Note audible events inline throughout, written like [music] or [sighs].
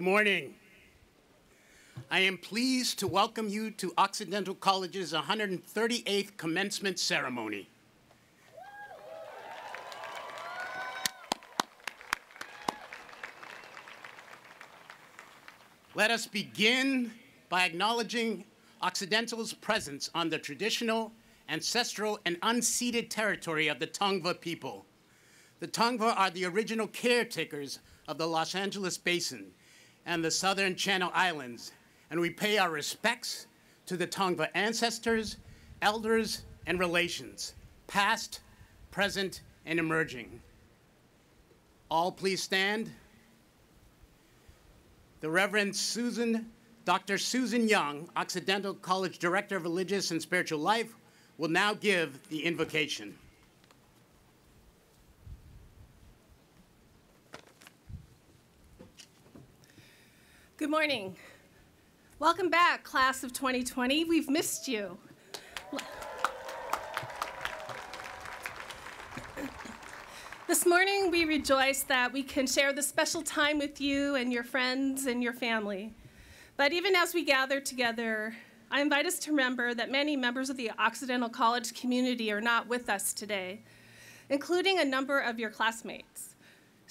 Good morning. I am pleased to welcome you to Occidental College's 138th commencement ceremony. Let us begin by acknowledging Occidental's presence on the traditional, ancestral, and unceded territory of the Tongva people. The Tongva are the original caretakers of the Los Angeles Basin and the Southern Channel Islands, and we pay our respects to the Tongva ancestors, elders, and relations, past, present, and emerging. All please stand. The Reverend Susan, Dr. Susan Young, Occidental College Director of Religious and Spiritual Life, will now give the invocation. Good morning. Welcome back, class of 2020. We've missed you. This morning, we rejoice that we can share this special time with you and your friends and your family. But even as we gather together, I invite us to remember that many members of the Occidental College community are not with us today, including a number of your classmates.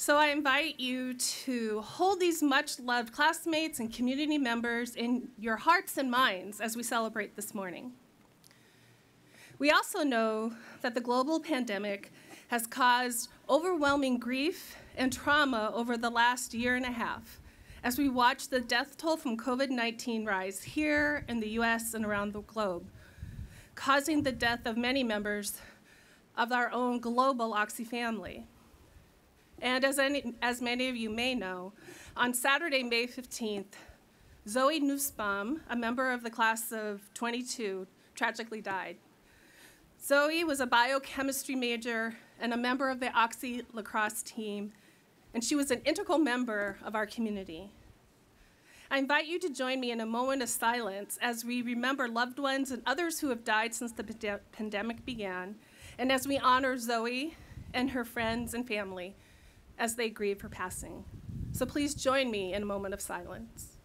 So I invite you to hold these much loved classmates and community members in your hearts and minds as we celebrate this morning. We also know that the global pandemic has caused overwhelming grief and trauma over the last year and a half as we watch the death toll from COVID 19 rise here in the US and around the globe, causing the death of many members of our own global Oxy family. And as, any, as many of you may know, on Saturday, May 15th, Zoe Nussbaum, a member of the class of 22, tragically died. Zoe was a biochemistry major and a member of the Oxy lacrosse team, and she was an integral member of our community. I invite you to join me in a moment of silence as we remember loved ones and others who have died since the pandemic began, and as we honor Zoe and her friends and family as they grieve her passing. So please join me in a moment of silence.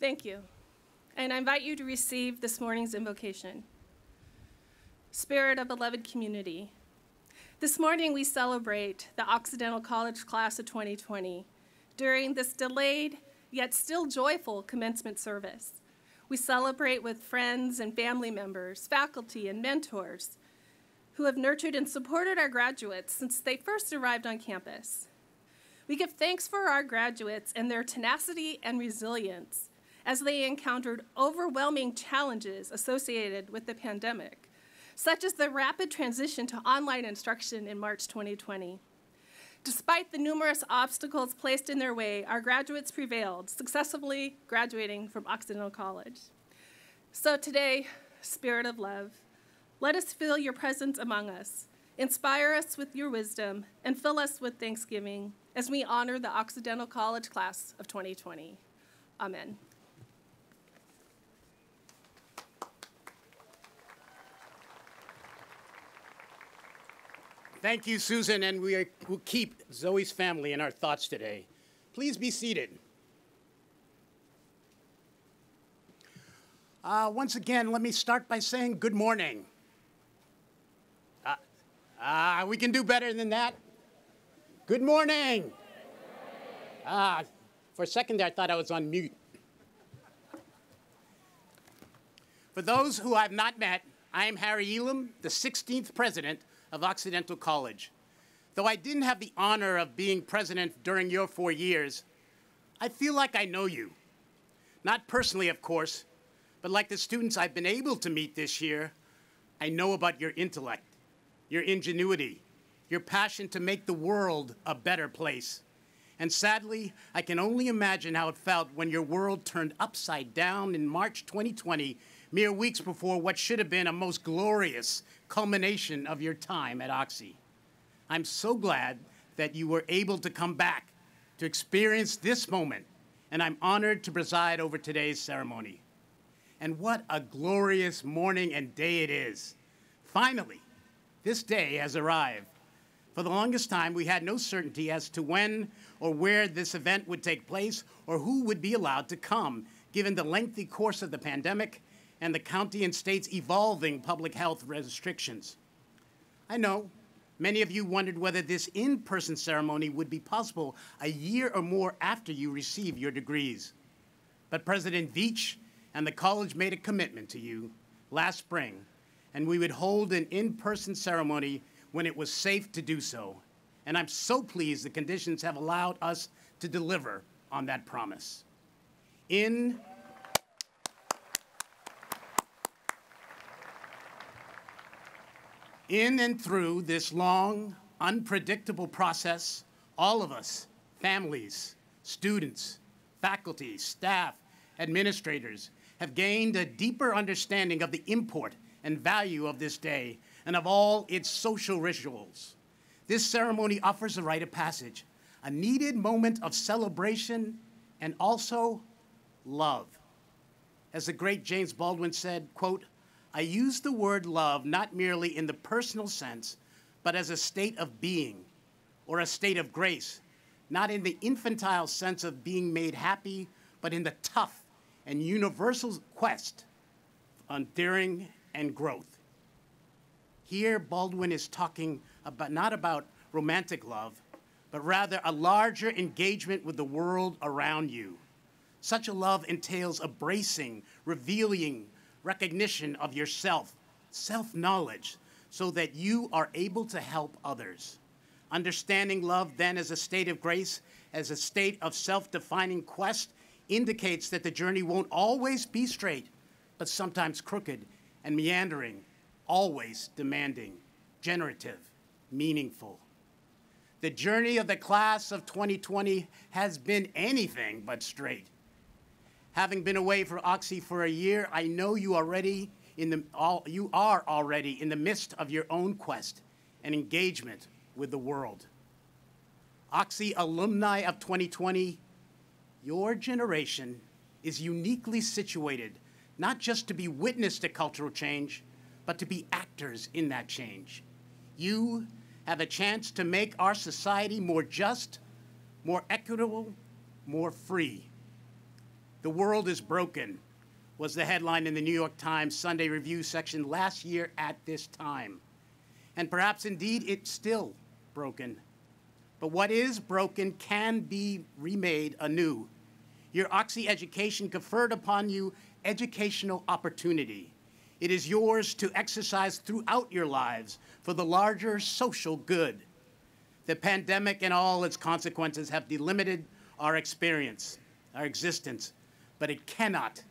Thank you. And I invite you to receive this morning's invocation. Spirit of beloved community, this morning we celebrate the Occidental College Class of 2020 during this delayed yet still joyful commencement service. We celebrate with friends and family members, faculty, and mentors who have nurtured and supported our graduates since they first arrived on campus. We give thanks for our graduates and their tenacity and resilience as they encountered overwhelming challenges associated with the pandemic such as the rapid transition to online instruction in March 2020. Despite the numerous obstacles placed in their way, our graduates prevailed, successfully graduating from Occidental College. So today, Spirit of Love, let us feel your presence among us. Inspire us with your wisdom and fill us with thanksgiving as we honor the Occidental College class of 2020. Amen. Thank you, Susan, and we will keep Zoe's family in our thoughts today. Please be seated. Uh, once again, let me start by saying good morning. Uh, uh, we can do better than that. Good morning. Ah, for a second there, I thought I was on mute. For those who I've not met, I am Harry Elam, the 16th president of Occidental College. Though I didn't have the honor of being president during your four years, I feel like I know you. Not personally, of course, but like the students I've been able to meet this year, I know about your intellect, your ingenuity, your passion to make the world a better place. And sadly, I can only imagine how it felt when your world turned upside down in March 2020 mere weeks before what should have been a most glorious culmination of your time at Oxy. I'm so glad that you were able to come back to experience this moment, and I'm honored to preside over today's ceremony. And what a glorious morning and day it is. Finally, this day has arrived. For the longest time, we had no certainty as to when or where this event would take place or who would be allowed to come, given the lengthy course of the pandemic and the county and state's evolving public health restrictions. I know many of you wondered whether this in person ceremony would be possible a year or more after you receive your degrees. But President Veitch and the college made a commitment to you last spring, and we would hold an in person ceremony when it was safe to do so. And I'm so pleased the conditions have allowed us to deliver on that promise. In In and through this long, unpredictable process, all of us, families, students, faculty, staff, administrators, have gained a deeper understanding of the import and value of this day and of all its social rituals. This ceremony offers a rite of passage, a needed moment of celebration and also love. As the great James Baldwin said, quote, I use the word love not merely in the personal sense, but as a state of being or a state of grace, not in the infantile sense of being made happy, but in the tough and universal quest on daring and growth. Here, Baldwin is talking about not about romantic love, but rather a larger engagement with the world around you. Such a love entails embracing, revealing recognition of yourself, self knowledge, so that you are able to help others. Understanding love then as a state of grace, as a state of self defining quest, indicates that the journey won't always be straight, but sometimes crooked and meandering, always demanding, generative, meaningful. The journey of the class of 2020 has been anything but straight. Having been away for Oxy for a year, I know you already in the all, you are already in the midst of your own quest and engagement with the world. Oxy alumni of 2020, your generation is uniquely situated not just to be witness to cultural change, but to be actors in that change. You have a chance to make our society more just, more equitable, more free. The world is broken, was the headline in the New York Times Sunday Review section last year at this time. And perhaps indeed it's still broken. But what is broken can be remade anew. Your Oxy education conferred upon you educational opportunity. It is yours to exercise throughout your lives for the larger social good. The pandemic and all its consequences have delimited our experience, our existence, but it cannot,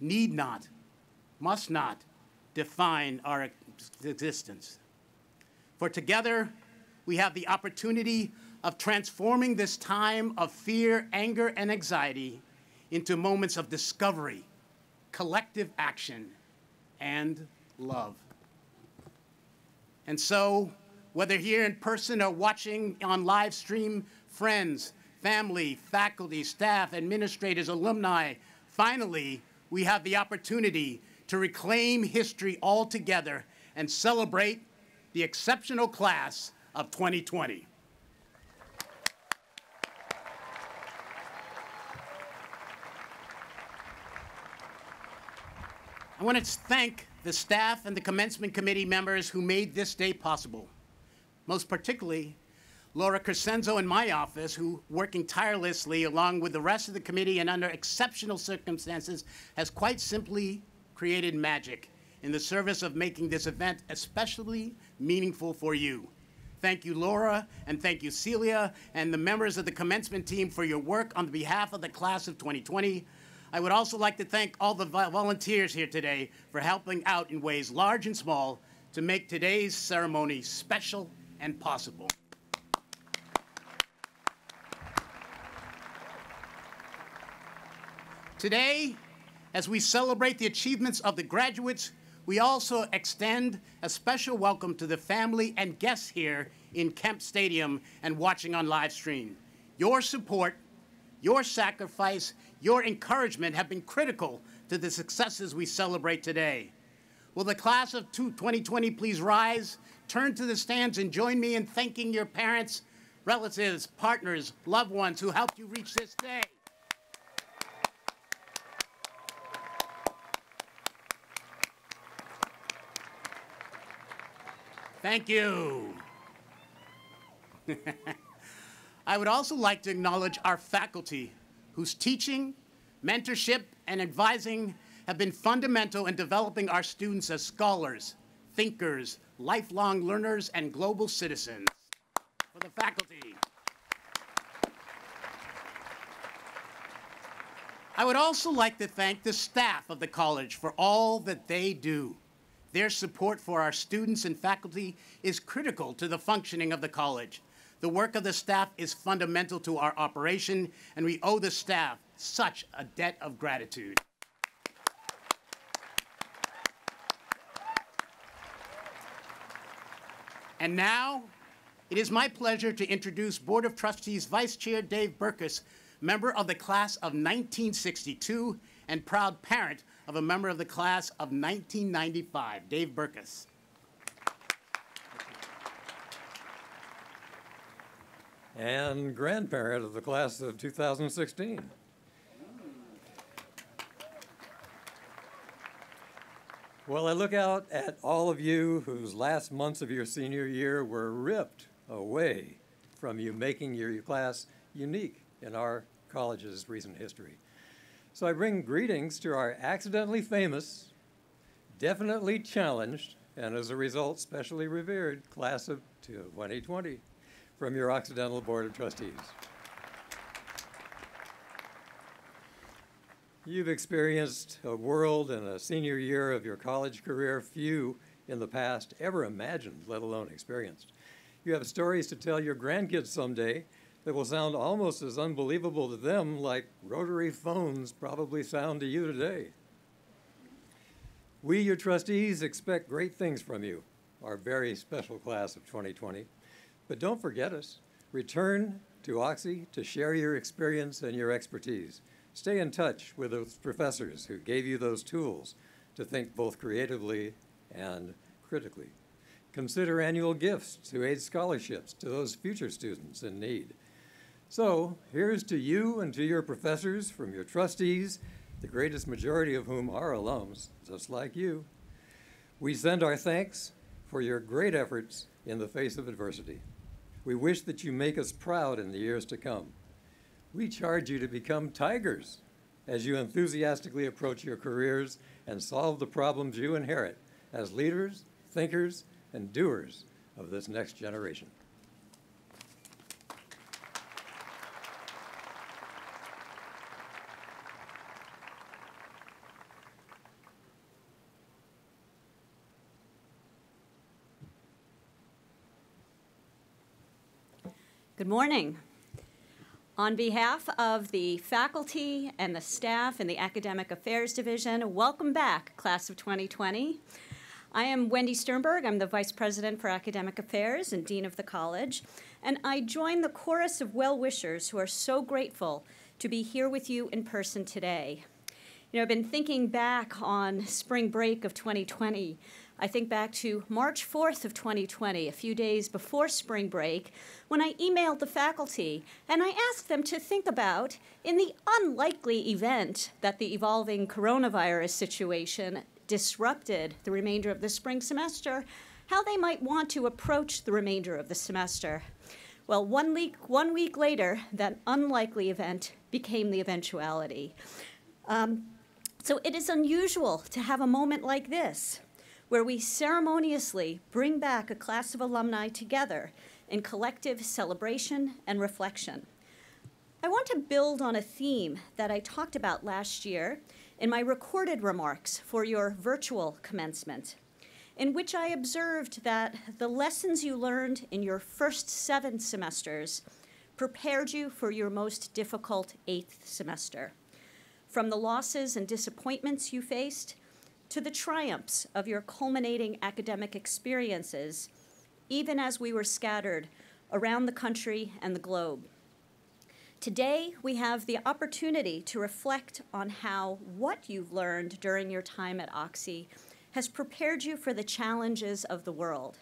need not, must not define our existence. For together, we have the opportunity of transforming this time of fear, anger, and anxiety into moments of discovery, collective action, and love. And so, whether here in person or watching on live stream, friends, family, faculty, staff, administrators, alumni, finally, we have the opportunity to reclaim history all together and celebrate the exceptional class of 2020. I want to thank the staff and the commencement committee members who made this day possible. Most particularly, Laura Crescenzo in my office, who, working tirelessly along with the rest of the committee and under exceptional circumstances, has quite simply created magic in the service of making this event especially meaningful for you. Thank you, Laura, and thank you, Celia, and the members of the commencement team for your work on behalf of the class of 2020. I would also like to thank all the volunteers here today for helping out in ways large and small to make today's ceremony special and possible. Today, as we celebrate the achievements of the graduates We also extend a special welcome to the family and guests here in Kemp Stadium and watching on live stream. Your support, your sacrifice, your encouragement have been critical to the successes we celebrate today. Will the class of 2020 please rise, turn to the stands, and join me in thanking your parents, relatives, partners, loved ones who helped you reach this day? Thank you. [laughs] I would also like to acknowledge our faculty, whose teaching, mentorship, and advising have been fundamental in developing our students as scholars, thinkers, lifelong learners, and global citizens. For the faculty. I would also like to thank the staff of the college for all that they do. Their support for our students and faculty is critical to the functioning of the college. The work of the staff is fundamental to our operation, and we owe the staff such a debt of gratitude. And now, it is my pleasure to introduce Board of Trustees Vice Chair Dave Berkus, member of the class of 1962 and proud parent of a member of the class of 1995, Dave Berkus. And grandparent of the class of 2016. Well, I look out at all of you whose last months of your senior year were ripped away from you making your class unique in our college's recent history. So I bring greetings to our accidentally famous, definitely challenged, and as a result, specially revered class of 2020 from your Occidental Board of Trustees. You've experienced a world and a senior year of your college career few in the past ever imagined, let alone experienced. You have stories to tell your grandkids someday that will sound almost as unbelievable to them like rotary phones probably sound to you today. We, your trustees, expect great things from you, our very special class of 2020. But don't forget us. Return to Oxy to share your experience and your expertise. Stay in touch with those professors who gave you those tools to think both creatively and critically. Consider annual gifts to aid scholarships to those future students in need. So here's to you and to your professors from your trustees, the greatest majority of whom are alums, just like you. We send our thanks for your great efforts in the face of adversity. We wish that you make us proud in the years to come. We charge you to become tigers as you enthusiastically approach your careers and solve the problems you inherit as leaders, thinkers, and doers of this next generation. Good morning. On behalf of the faculty and the staff in the Academic Affairs Division, welcome back, Class of 2020. I am Wendy Sternberg. I'm the Vice President for Academic Affairs and Dean of the College. And I join the chorus of well wishers who are so grateful to be here with you in person today. You know, I've been thinking back on spring break of 2020 I think back to March 4th of 2020, a few days before spring break, when I emailed the faculty and I asked them to think about, in the unlikely event that the evolving coronavirus situation disrupted the remainder of the spring semester, how they might want to approach the remainder of the semester. Well, one week, one week later, that unlikely event became the eventuality. Um, so it is unusual to have a moment like this where we ceremoniously bring back a class of alumni together in collective celebration and reflection. I want to build on a theme that I talked about last year in my recorded remarks for your virtual commencement, in which I observed that the lessons you learned in your first seven semesters prepared you for your most difficult eighth semester. From the losses and disappointments you faced to the triumphs of your culminating academic experiences, even as we were scattered around the country and the globe. Today, we have the opportunity to reflect on how what you've learned during your time at Oxy has prepared you for the challenges of the world.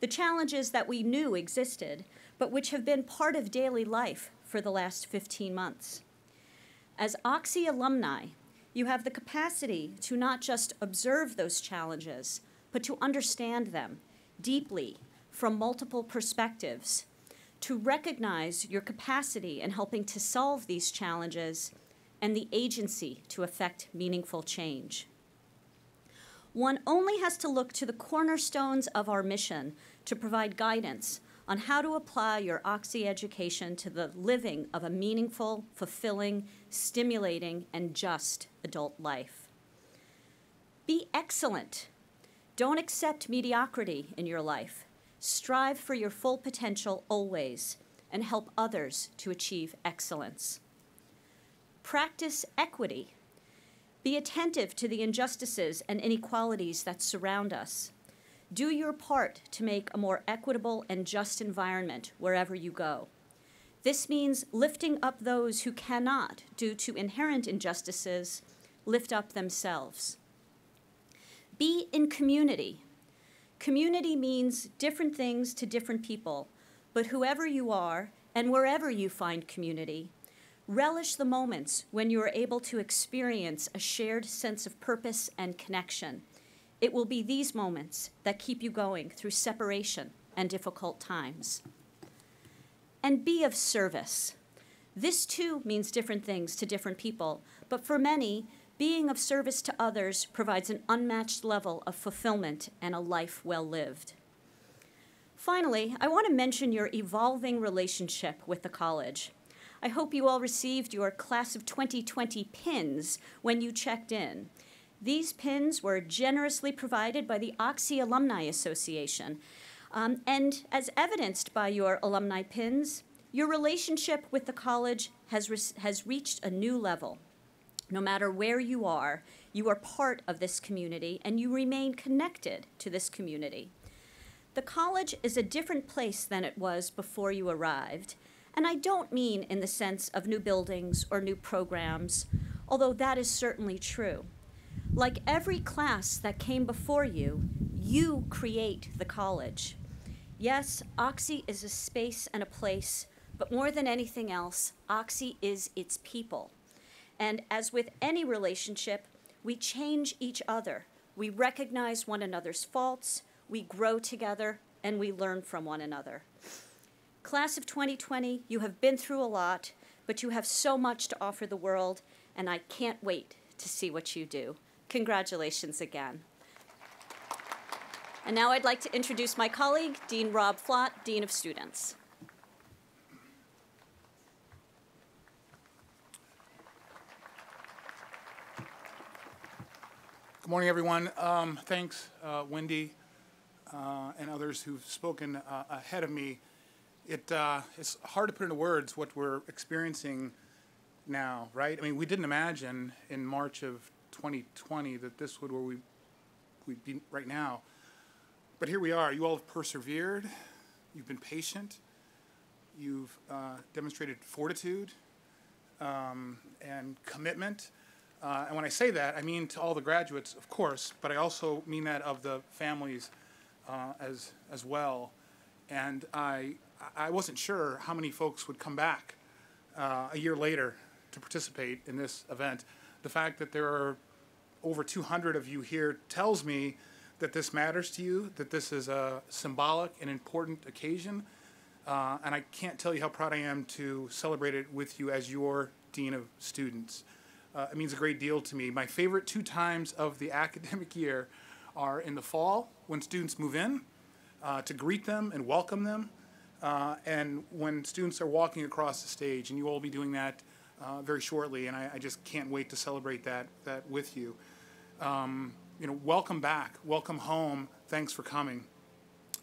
The challenges that we knew existed, but which have been part of daily life for the last 15 months. As Oxy alumni, you have the capacity to not just observe those challenges, but to understand them deeply from multiple perspectives, to recognize your capacity in helping to solve these challenges and the agency to effect meaningful change. One only has to look to the cornerstones of our mission to provide guidance on how to apply your Oxy education to the living of a meaningful, fulfilling, stimulating, and just adult life. Be excellent. Don't accept mediocrity in your life. Strive for your full potential always and help others to achieve excellence. Practice equity. Be attentive to the injustices and inequalities that surround us. Do your part to make a more equitable and just environment wherever you go. This means lifting up those who cannot, due to inherent injustices, lift up themselves. Be in community. Community means different things to different people, but whoever you are and wherever you find community, relish the moments when you are able to experience a shared sense of purpose and connection it will be these moments that keep you going through separation and difficult times. And be of service. This too means different things to different people, but for many, being of service to others provides an unmatched level of fulfillment and a life well lived. Finally, I want to mention your evolving relationship with the college. I hope you all received your Class of 2020 pins when you checked in. These pins were generously provided by the Oxy Alumni Association. Um, and as evidenced by your alumni pins, your relationship with the college has, re- has reached a new level. No matter where you are, you are part of this community and you remain connected to this community. The college is a different place than it was before you arrived, and I don't mean in the sense of new buildings or new programs, although that is certainly true. Like every class that came before you, you create the college. Yes, Oxy is a space and a place, but more than anything else, Oxy is its people. And as with any relationship, we change each other. We recognize one another's faults, we grow together, and we learn from one another. Class of 2020, you have been through a lot, but you have so much to offer the world, and I can't wait to see what you do. Congratulations again. And now I'd like to introduce my colleague, Dean Rob Flot, Dean of Students. Good morning, everyone. Um, thanks, uh, Wendy, uh, and others who've spoken uh, ahead of me. It, uh, it's hard to put into words what we're experiencing now, right? I mean, we didn't imagine in March of 2020 that this would where we we'd be right now. But here we are. You all have persevered. You've been patient. You've uh, demonstrated fortitude um, and commitment. Uh, and when I say that, I mean to all the graduates, of course, but I also mean that of the families uh, as as well. And I I wasn't sure how many folks would come back uh, a year later to participate in this event. The fact that there are over 200 of you here tells me that this matters to you, that this is a symbolic and important occasion. Uh, and I can't tell you how proud I am to celebrate it with you as your Dean of Students. Uh, it means a great deal to me. My favorite two times of the [laughs] academic year are in the fall when students move in uh, to greet them and welcome them, uh, and when students are walking across the stage, and you will be doing that uh, very shortly, and I, I, just can't wait to celebrate that, that with you. Um, you know, welcome back, welcome home, thanks for coming.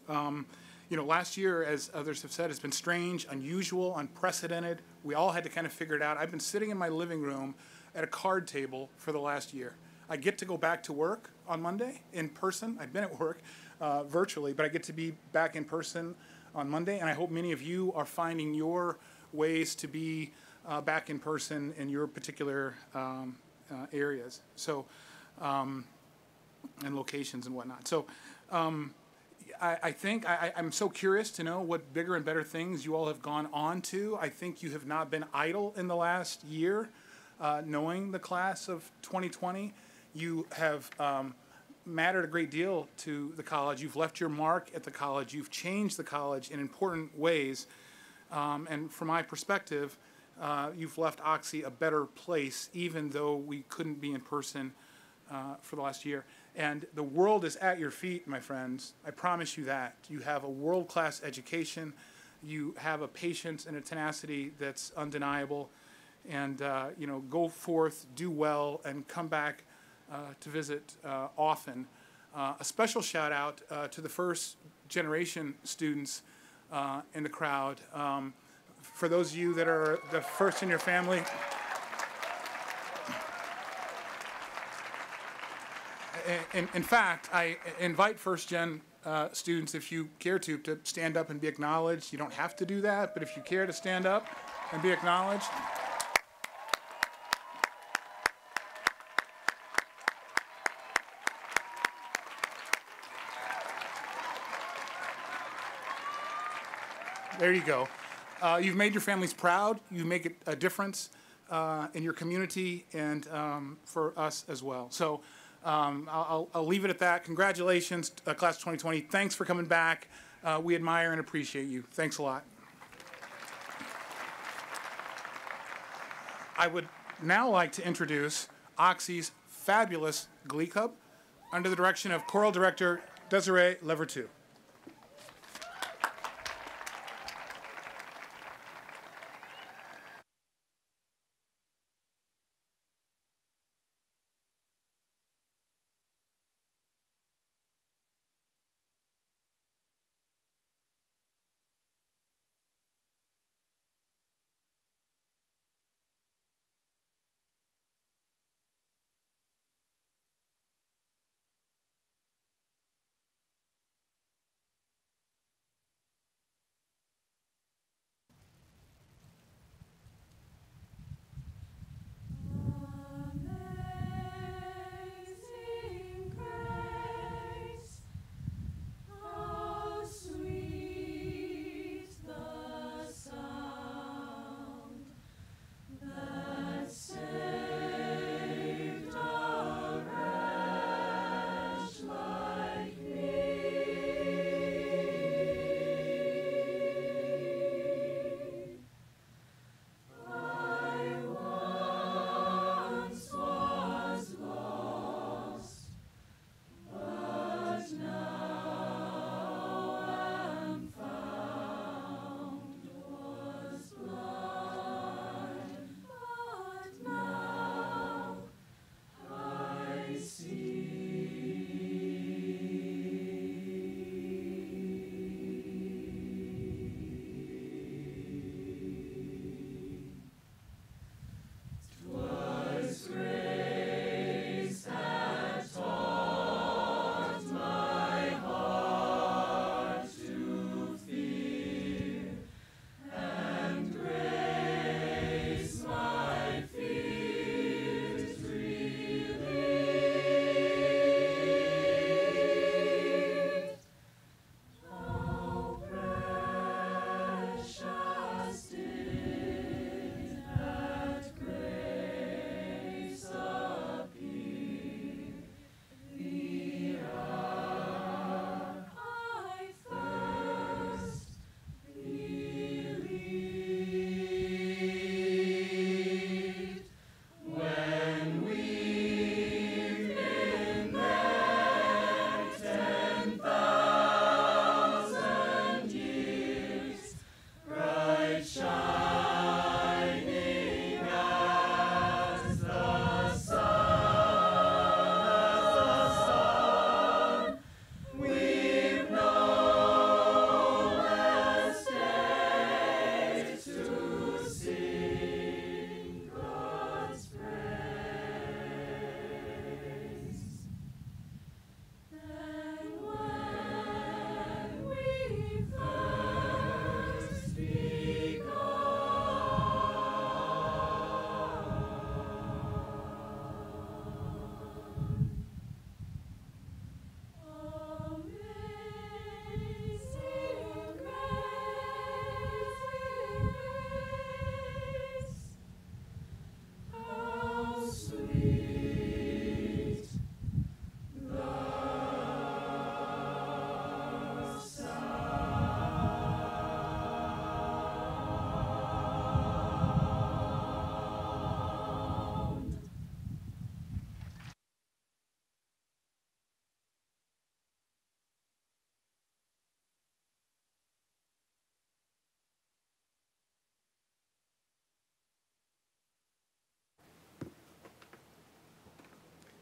Um, you know, last year, as others have said, has been strange, unusual, unprecedented. We all had to kind of figure it out. I've been sitting in my living room at a card table for the last year. I get to go back to work on Monday in person. I've been at work uh, virtually, but I get to be back in person on Monday, and I hope many of you are finding your ways to be uh, back in person in your particular um, uh, areas. So, um, and locations and whatnot. So, um, I, I, think I, I'm so curious to know what bigger and better things you all have gone on to. I think you have not been idle in the last year, uh, knowing the class of 2020. You have um, mattered a great deal to the college. You've left your mark at the college. You've changed the college in important ways. Um, and from my perspective, uh, you've left Oxy a better place, even though we couldn't be in person uh, for the last year. And the world is at your feet, my friends. I promise you that. You have a world class education, you have a patience and a tenacity that's undeniable. And, uh, you know, go forth, do well, and come back uh, to visit uh, often. Uh, a special shout out to the first generation students in the crowd. Um, for those of you that are the first in your family, in, in fact, I invite first gen uh, students, if you care to, to stand up and be acknowledged. You don't have to do that, but if you care to stand up and be acknowledged. There you go. Uh, you've made your families proud. You make a difference uh, in your community and um, for us as well. So um, I'll, I'll, leave it at that. Congratulations, uh, class 2020. Thanks for coming back. Uh, we admire and appreciate you. Thanks a lot. I would now like to introduce Oxy's fabulous Glee Club under the direction of choral director Desiree LaVertu.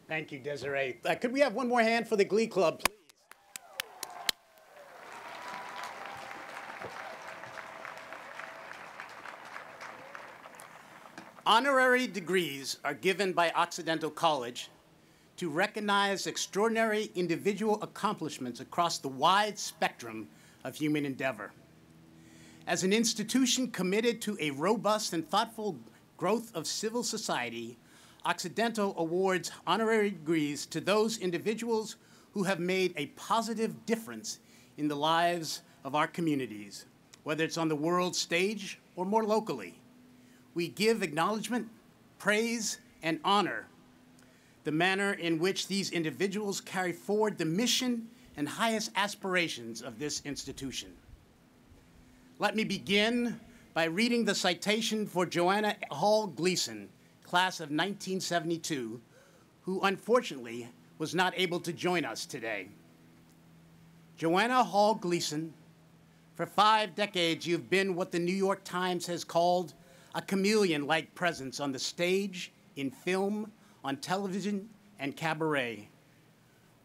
Thank you, Desiree. Uh, could we have one more hand for the Glee Club, please? Honorary degrees are given by Occidental College to recognize extraordinary individual accomplishments across the wide spectrum of human endeavor. As an institution committed to a robust and thoughtful growth of civil society, Occidental awards honorary degrees to those individuals who have made a positive difference in the lives of our communities, whether it's on the world stage or more locally. We give acknowledgement, praise, and honor the manner in which these individuals carry forward the mission and highest aspirations of this institution. Let me begin by reading the citation for Joanna Hall Gleason, class of 1972, who unfortunately was not able to join us today. Joanna Hall Gleason, for five decades you've been what the New York Times has called a chameleon-like presence on the stage, in film, on television, and cabaret.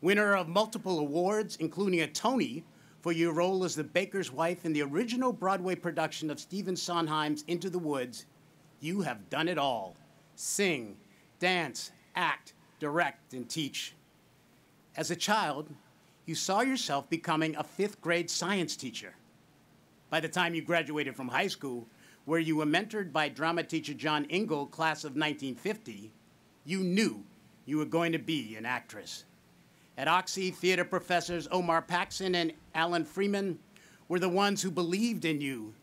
Winner of multiple awards, including a Tony for your role as the baker's wife in the original Broadway production of Stephen Sondheim's Into the Woods, you have done it all sing, dance, act, direct, and teach. As a child, you saw yourself becoming a fifth grade science teacher. By the time you graduated from high school, where you were mentored by drama teacher John Ingle, class of 1950, you knew you were going to be an actress. At Oxy, theater professors Omar Paxson and Alan Freeman were the ones who believed in you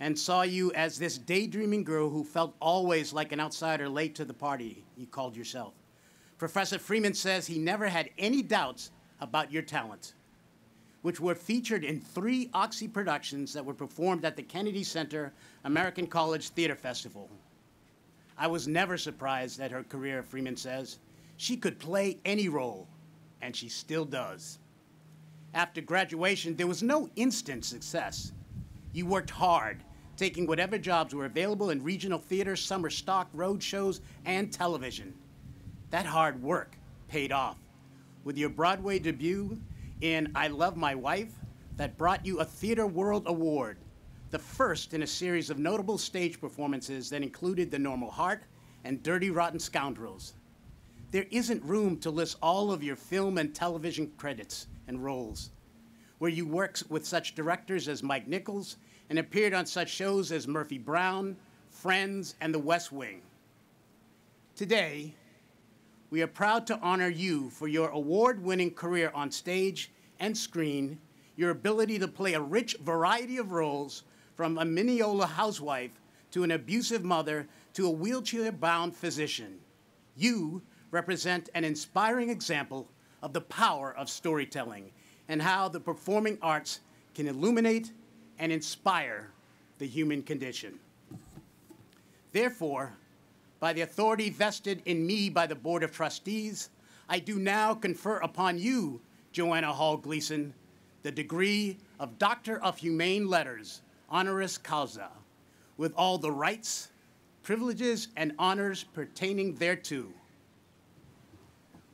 and saw you as this daydreaming girl who felt always like an outsider late to the party, you called yourself. Professor Freeman says he never had any doubts about your talent, which were featured in three Oxy productions that were performed at the Kennedy Center American College Theater Festival. I was never surprised at her career, Freeman says. She could play any role, and she still does. After graduation, there was no instant success. You worked hard taking whatever jobs were available in regional theater, summer stock, road shows, and television. That hard work paid off. With your Broadway debut in I Love My Wife, that brought you a Theater World Award, the first in a series of notable stage performances that included The Normal Heart and Dirty Rotten Scoundrels. There isn't room to list all of your film and television credits and roles, where you worked with such directors as Mike Nichols and appeared on such shows as Murphy Brown, Friends, and The West Wing. Today, we are proud to honor you for your award-winning career on stage and screen, your ability to play a rich variety of roles from a Mineola housewife to an abusive mother to a wheelchair-bound physician. You represent an inspiring example of the power of storytelling and how the performing arts can illuminate and inspire the human condition. Therefore, by the authority vested in me by the Board of Trustees, I do now confer upon you, Joanna Hall Gleason, the degree of Doctor of Humane Letters, honoris causa, with all the rights, privileges, and honors pertaining thereto.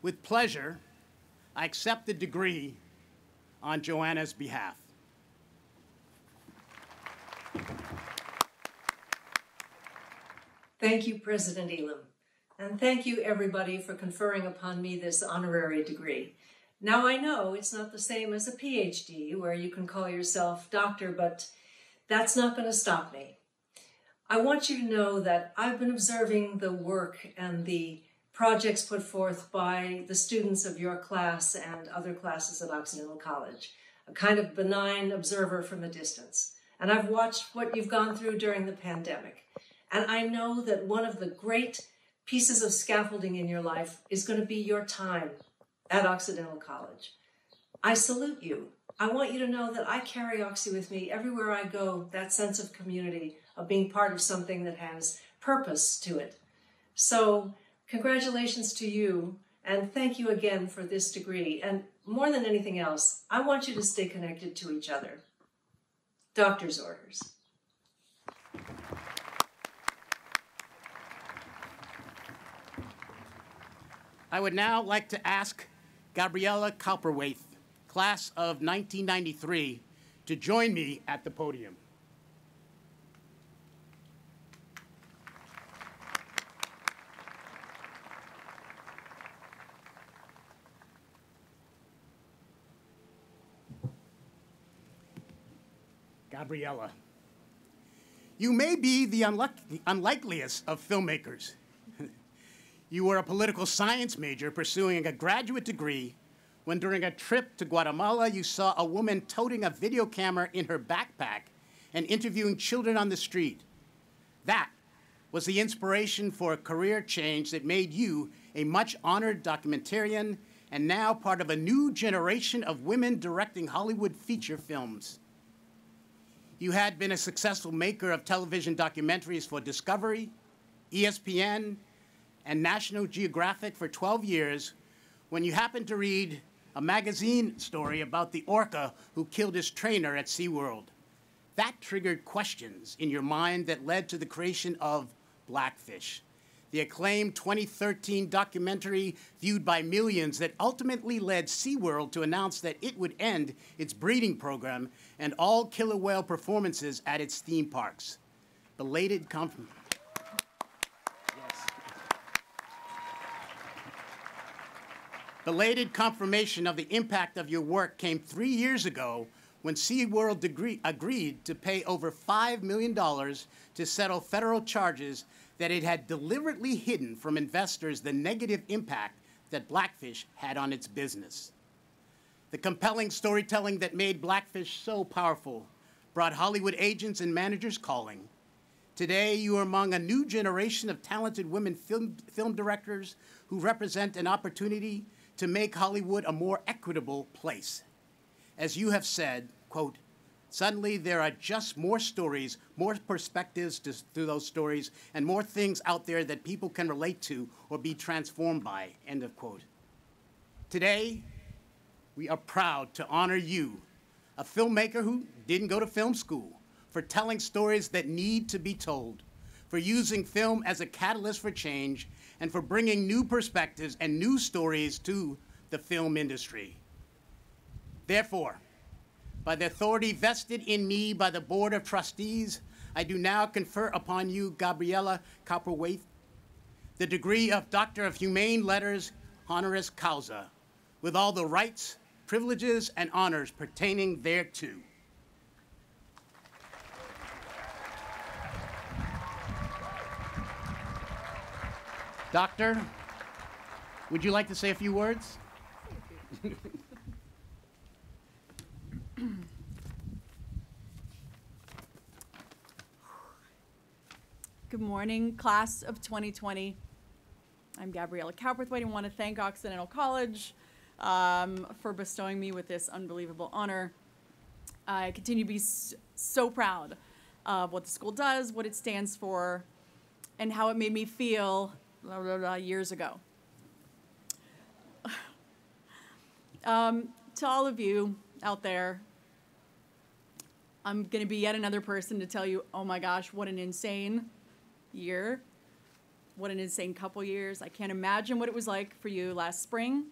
With pleasure, I accept the degree on Joanna's behalf. Thank you, President Elam. And thank you, everybody, for conferring upon me this honorary degree. Now, I know it's not the same as a PhD, where you can call yourself doctor, but that's not going to stop me. I want you to know that I've been observing the work and the projects put forth by the students of your class and other classes at Occidental College, a kind of benign observer from a distance. And I've watched what you've gone through during the pandemic. And I know that one of the great pieces of scaffolding in your life is going to be your time at Occidental College. I salute you. I want you to know that I carry Oxy with me everywhere I go, that sense of community, of being part of something that has purpose to it. So, congratulations to you, and thank you again for this degree. And more than anything else, I want you to stay connected to each other. Doctor's orders. I would now like to ask Gabriella Cowperthwaite, class of 1993, to join me at the podium. Gabriella, you may be the unluck- unlikeliest of filmmakers. [laughs] you were a political science major pursuing a graduate degree when during a trip to Guatemala you saw a woman toting a video camera in her backpack and interviewing children on the street. That was the inspiration for a career change that made you a much honored documentarian and now part of a new generation of women directing Hollywood feature films. You had been a successful maker of television documentaries for Discovery, ESPN, and National Geographic for 12 years when you happened to read a magazine story about the orca who killed his trainer at SeaWorld. That triggered questions in your mind that led to the creation of Blackfish, the acclaimed 2013 documentary viewed by millions that ultimately led SeaWorld to announce that it would end its breeding program and all killer whale performances at its theme parks. Belated confirmation. Belated confirmation of the impact of your work came three years ago when SeaWorld degree, agreed to pay over $5 million to settle federal charges that it had deliberately hidden from investors the negative impact that Blackfish had on its business. The compelling storytelling that made Blackfish so powerful brought Hollywood agents and managers calling. Today, you are among a new generation of talented women film, film directors who represent an opportunity to make Hollywood a more equitable place. As you have said, quote, Suddenly, there are just more stories, more perspectives to, through those stories, and more things out there that people can relate to or be transformed by. End of quote. Today, we are proud to honor you, a filmmaker who didn't go to film school, for telling stories that need to be told, for using film as a catalyst for change, and for bringing new perspectives and new stories to the film industry. Therefore, by the authority vested in me by the Board of Trustees, I do now confer upon you, Gabriella Cowperthwaite, the degree of Doctor of Humane Letters, honoris causa, with all the rights, privileges, and honors pertaining thereto. Doctor, would you like to say a few words? Good morning, class of 2020. I'm Gabriella Cowperthwaite and want to thank Occidental College um, for bestowing me with this unbelievable honor. I continue to be so proud of what the school does, what it stands for, and how it made me feel blah, blah, blah, years ago. [sighs] um, to all of you out there, I'm going to be yet another person to tell you, oh my gosh, what an insane year. What an insane couple years. I can't imagine what it was like for you last spring.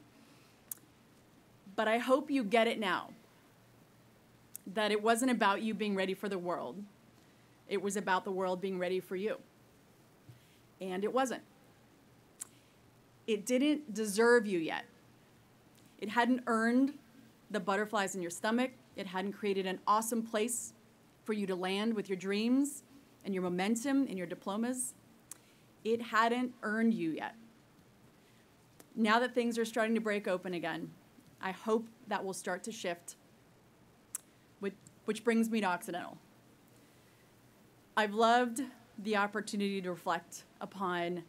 But I hope you get it now that it wasn't about you being ready for the world, it was about the world being ready for you. And it wasn't. It didn't deserve you yet. It hadn't earned the butterflies in your stomach. It hadn't created an awesome place for you to land with your dreams and your momentum and your diplomas, it hadn't earned you yet. Now that things are starting to break open again, I hope that will start to shift, which, which brings me to Occidental. I've loved the opportunity to reflect upon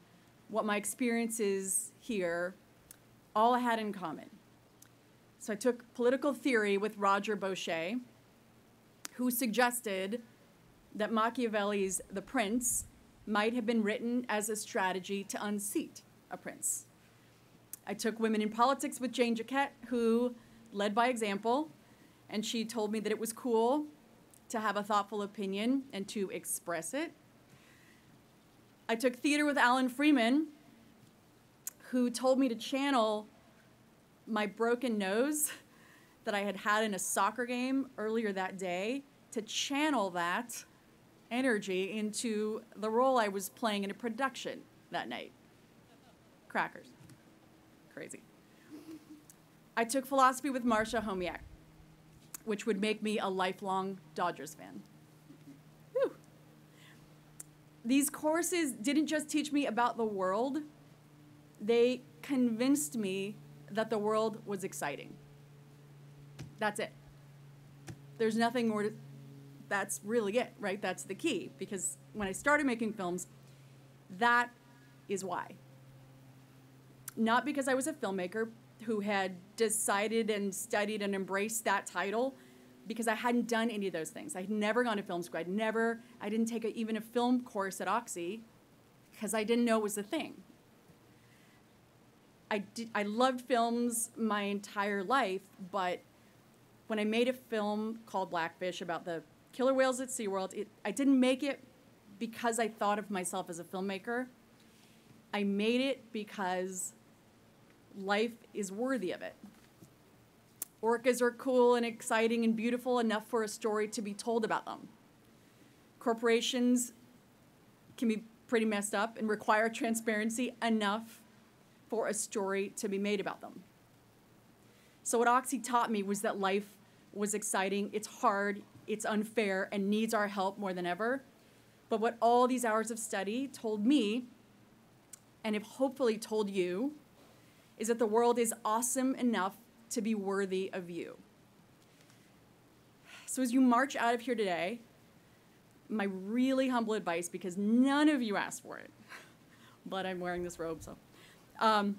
what my experiences here all had in common. So I took political theory with Roger Boesche, who suggested that Machiavelli's The Prince might have been written as a strategy to unseat a prince. I took Women in Politics with Jane Jaquette, who led by example, and she told me that it was cool to have a thoughtful opinion and to express it. I took theater with Alan Freeman, who told me to channel my broken nose that I had had in a soccer game earlier that day, to channel that energy into the role I was playing in a production that night. Crackers. Crazy. I took philosophy with Marcia Homiak, which would make me a lifelong Dodgers fan. Whew. These courses didn't just teach me about the world, they convinced me that the world was exciting. That's it. There's nothing more to, that's really it, right? That's the key. Because when I started making films, that is why. Not because I was a filmmaker who had decided and studied and embraced that title, because I hadn't done any of those things. I had never gone to film school. I'd never, I didn't take a, even a film course at Oxy because I didn't know it was a thing. I, did, I loved films my entire life, but when I made a film called Blackfish about the killer whales at SeaWorld, it, I didn't make it because I thought of myself as a filmmaker. I made it because life is worthy of it. Orcas are cool and exciting and beautiful enough for a story to be told about them. Corporations can be pretty messed up and require transparency enough for a story to be made about them. So, what Oxy taught me was that life was exciting, it's hard, it's unfair, and needs our help more than ever. But what all these hours of study told me, and have hopefully told you, is that the world is awesome enough to be worthy of you. So as you march out of here today, my really humble advice, because none of you asked for it, [laughs] but I'm wearing this robe, so, um,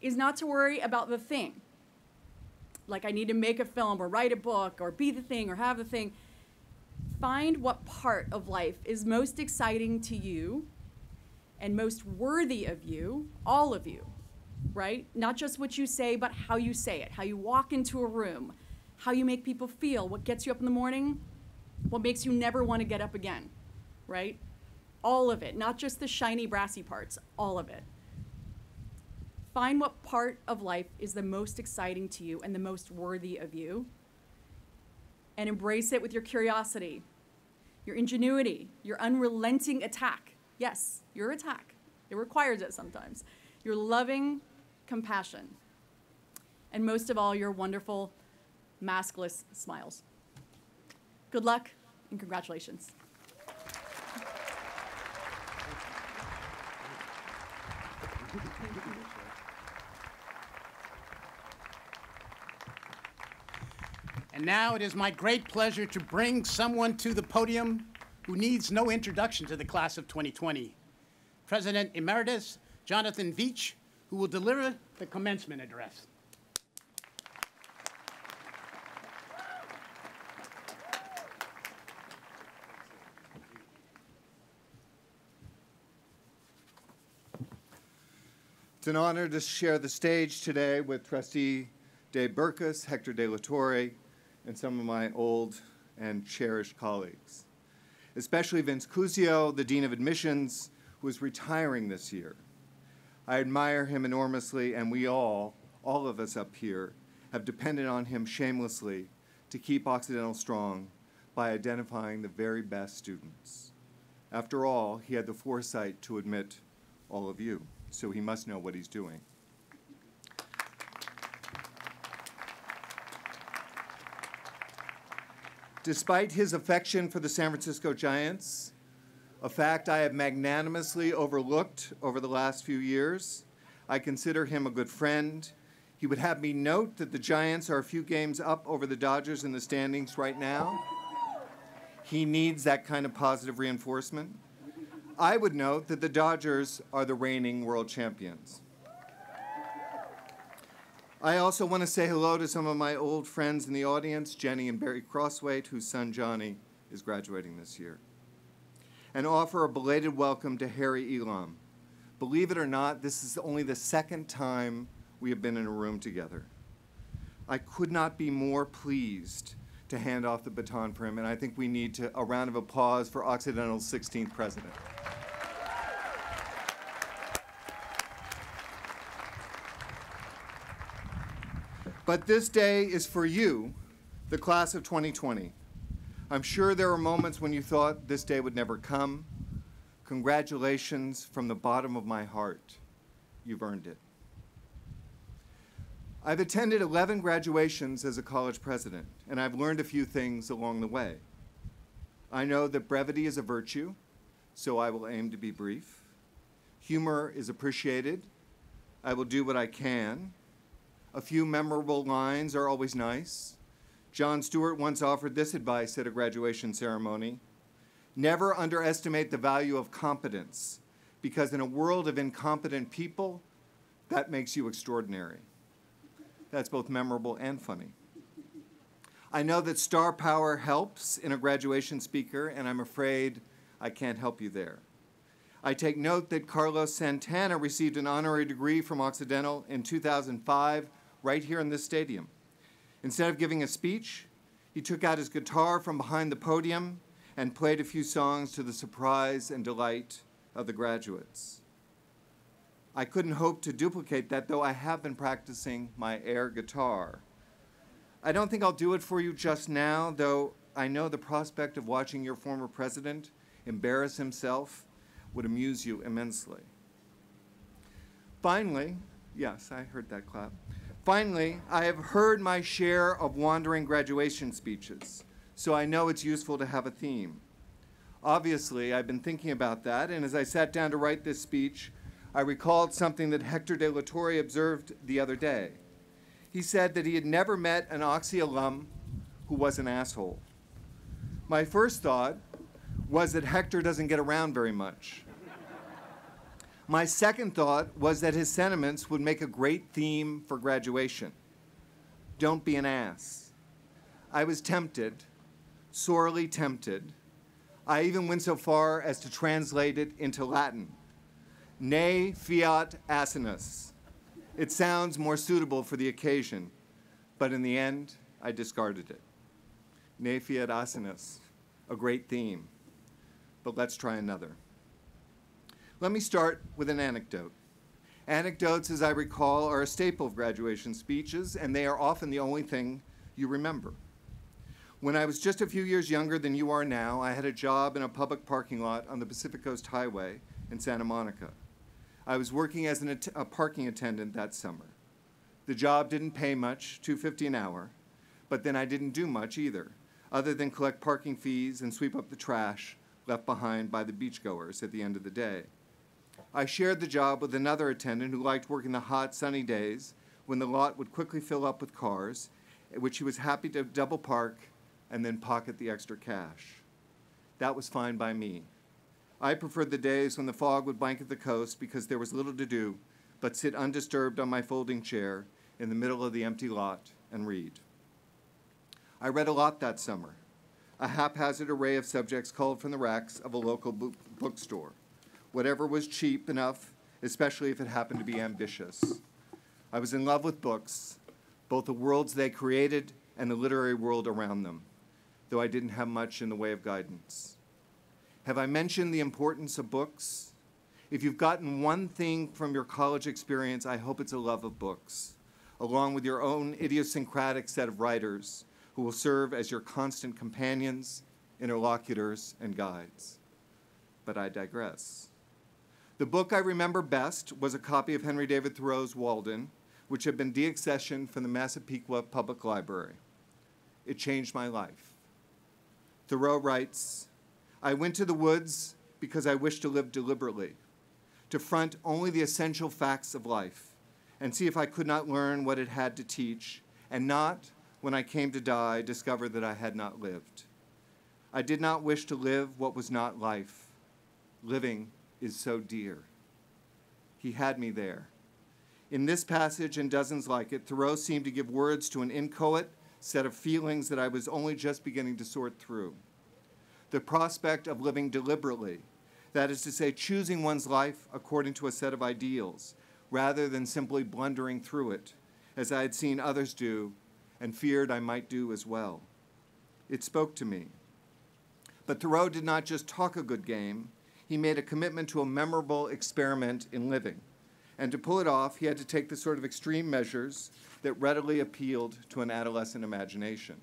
is not to worry about the thing. Like I need to make a film or write a book or be the thing or have the thing. Find what part of life is most exciting to you and most worthy of you, all of you, right? Not just what you say, but how you say it, how you walk into a room, how you make people feel, what gets you up in the morning, what makes you never want to get up again, right? All of it, not just the shiny, brassy parts, all of it. Find what part of life is the most exciting to you and the most worthy of you, and embrace it with your curiosity, your ingenuity, your unrelenting attack. Yes, your attack. It requires it sometimes. Your loving compassion, and most of all, your wonderful, maskless smiles. Good luck and congratulations. And now it is my great pleasure to bring someone to the podium who needs no introduction to the class of 2020. President Emeritus Jonathan Veitch, who will deliver the commencement address. It's an honor to share the stage today with Trustee Dave Berkus, Hector De La Torre, and some of my old and cherished colleagues, especially Vince Cuseo, the Dean of Admissions, who is retiring this year. I admire him enormously, and we all, all of us up here, have depended on him shamelessly to keep Occidental strong by identifying the very best students. After all, he had the foresight to admit all of you, so he must know what he's doing. Despite his affection for the San Francisco Giants, a fact I have magnanimously overlooked over the last few years, I consider him a good friend. He would have me note that the Giants are a few games up over the Dodgers in the standings right now. He needs that kind of positive reinforcement. I would note that the Dodgers are the reigning world champions. I also want to say hello to some of my old friends in the audience, Jenny and Barry Crosswaite, whose son Johnny is graduating this year, and offer a belated welcome to Harry Elam. Believe it or not, this is only the second time we have been in a room together. I could not be more pleased to hand off the baton for him, and I think we need to, a round of applause for Occidental's 16th president. But this day is for you, the class of 2020. I'm sure there were moments when you thought this day would never come. Congratulations from the bottom of my heart. You've earned it. I've attended 11 graduations as a college president, and I've learned a few things along the way. I know that brevity is a virtue, so I will aim to be brief. Humor is appreciated. I will do what I can. A few memorable lines are always nice. Jon Stewart once offered this advice at a graduation ceremony Never underestimate the value of competence, because in a world of incompetent people, that makes you extraordinary. That's both memorable and funny. I know that star power helps in a graduation speaker, and I'm afraid I can't help you there. I take note that Carlos Santana received an honorary degree from Occidental in 2005 right here in this stadium. Instead of giving a speech, he took out his guitar from behind the podium and played a few songs to the surprise and delight of the graduates. I couldn't hope to duplicate that, though I have been practicing my air guitar. I don't think I'll do it for you just now, though I know the prospect of watching your former president embarrass himself would amuse you immensely. Finally, yes, I heard that clap. Finally, I have heard my share of wandering graduation speeches, so I know it's useful to have a theme. Obviously, I've been thinking about that, and as I sat down to write this speech, I recalled something that Hector de la Torre observed the other day. He said that he had never met an Oxy alum who was an asshole. My first thought was that Hector doesn't get around very much. My second thought was that his sentiments would make a great theme for graduation. Don't be an ass. I was tempted, sorely tempted. I even went so far as to translate it into Latin. Ne fiat asinus. It sounds more suitable for the occasion, but in the end, I discarded it. Ne fiat asinus, a great theme. But let's try another. Let me start with an anecdote. Anecdotes, as I recall, are a staple of graduation speeches, and they are often the only thing you remember. When I was just a few years younger than you are now, I had a job in a public parking lot on the Pacific Coast Highway in Santa Monica. I was working as at- a parking attendant that summer. The job didn't pay much, 250 an hour, but then I didn't do much either, other than collect parking fees and sweep up the trash left behind by the beachgoers at the end of the day. I shared the job with another attendant who liked working the hot, sunny days when the lot would quickly fill up with cars, which he was happy to double park and then pocket the extra cash. That was fine by me. I preferred the days when the fog would blanket the coast because there was little to do but sit undisturbed on my folding chair in the middle of the empty lot and read. I read a lot that summer. A haphazard array of subjects culled from the racks of a local bookstore. Whatever was cheap enough, especially if it happened to be ambitious. I was in love with books, both the worlds they created and the literary world around them, though I didn't have much in the way of guidance. Have I mentioned the importance of books? If you've gotten one thing from your college experience, I hope it's a love of books, along with your own idiosyncratic set of writers who will serve as your constant companions, interlocutors, and guides. But I digress. The book I remember best was a copy of Henry David Thoreau's Walden, which had been deaccessioned from the Massapequa Public Library. It changed my life. Thoreau writes, I went to the woods because I wished to live deliberately, to front only the essential facts of life, and see if I could not learn what it had to teach, and not, when I came to die, discover that I had not lived. I did not wish to live what was not life. Living is so dear. He had me there. In this passage and dozens like it, Thoreau seemed to give words to an inchoate set of feelings that I was only just beginning to sort through. The prospect of living deliberately, that is to say, choosing one's life according to a set of ideals, rather than simply blundering through it, as I had seen others do and feared I might do as well. It spoke to me. But Thoreau did not just talk a good game, he made a commitment to a memorable experiment in living. And to pull it off, he had to take the sort of extreme measures that readily appealed to an adolescent imagination.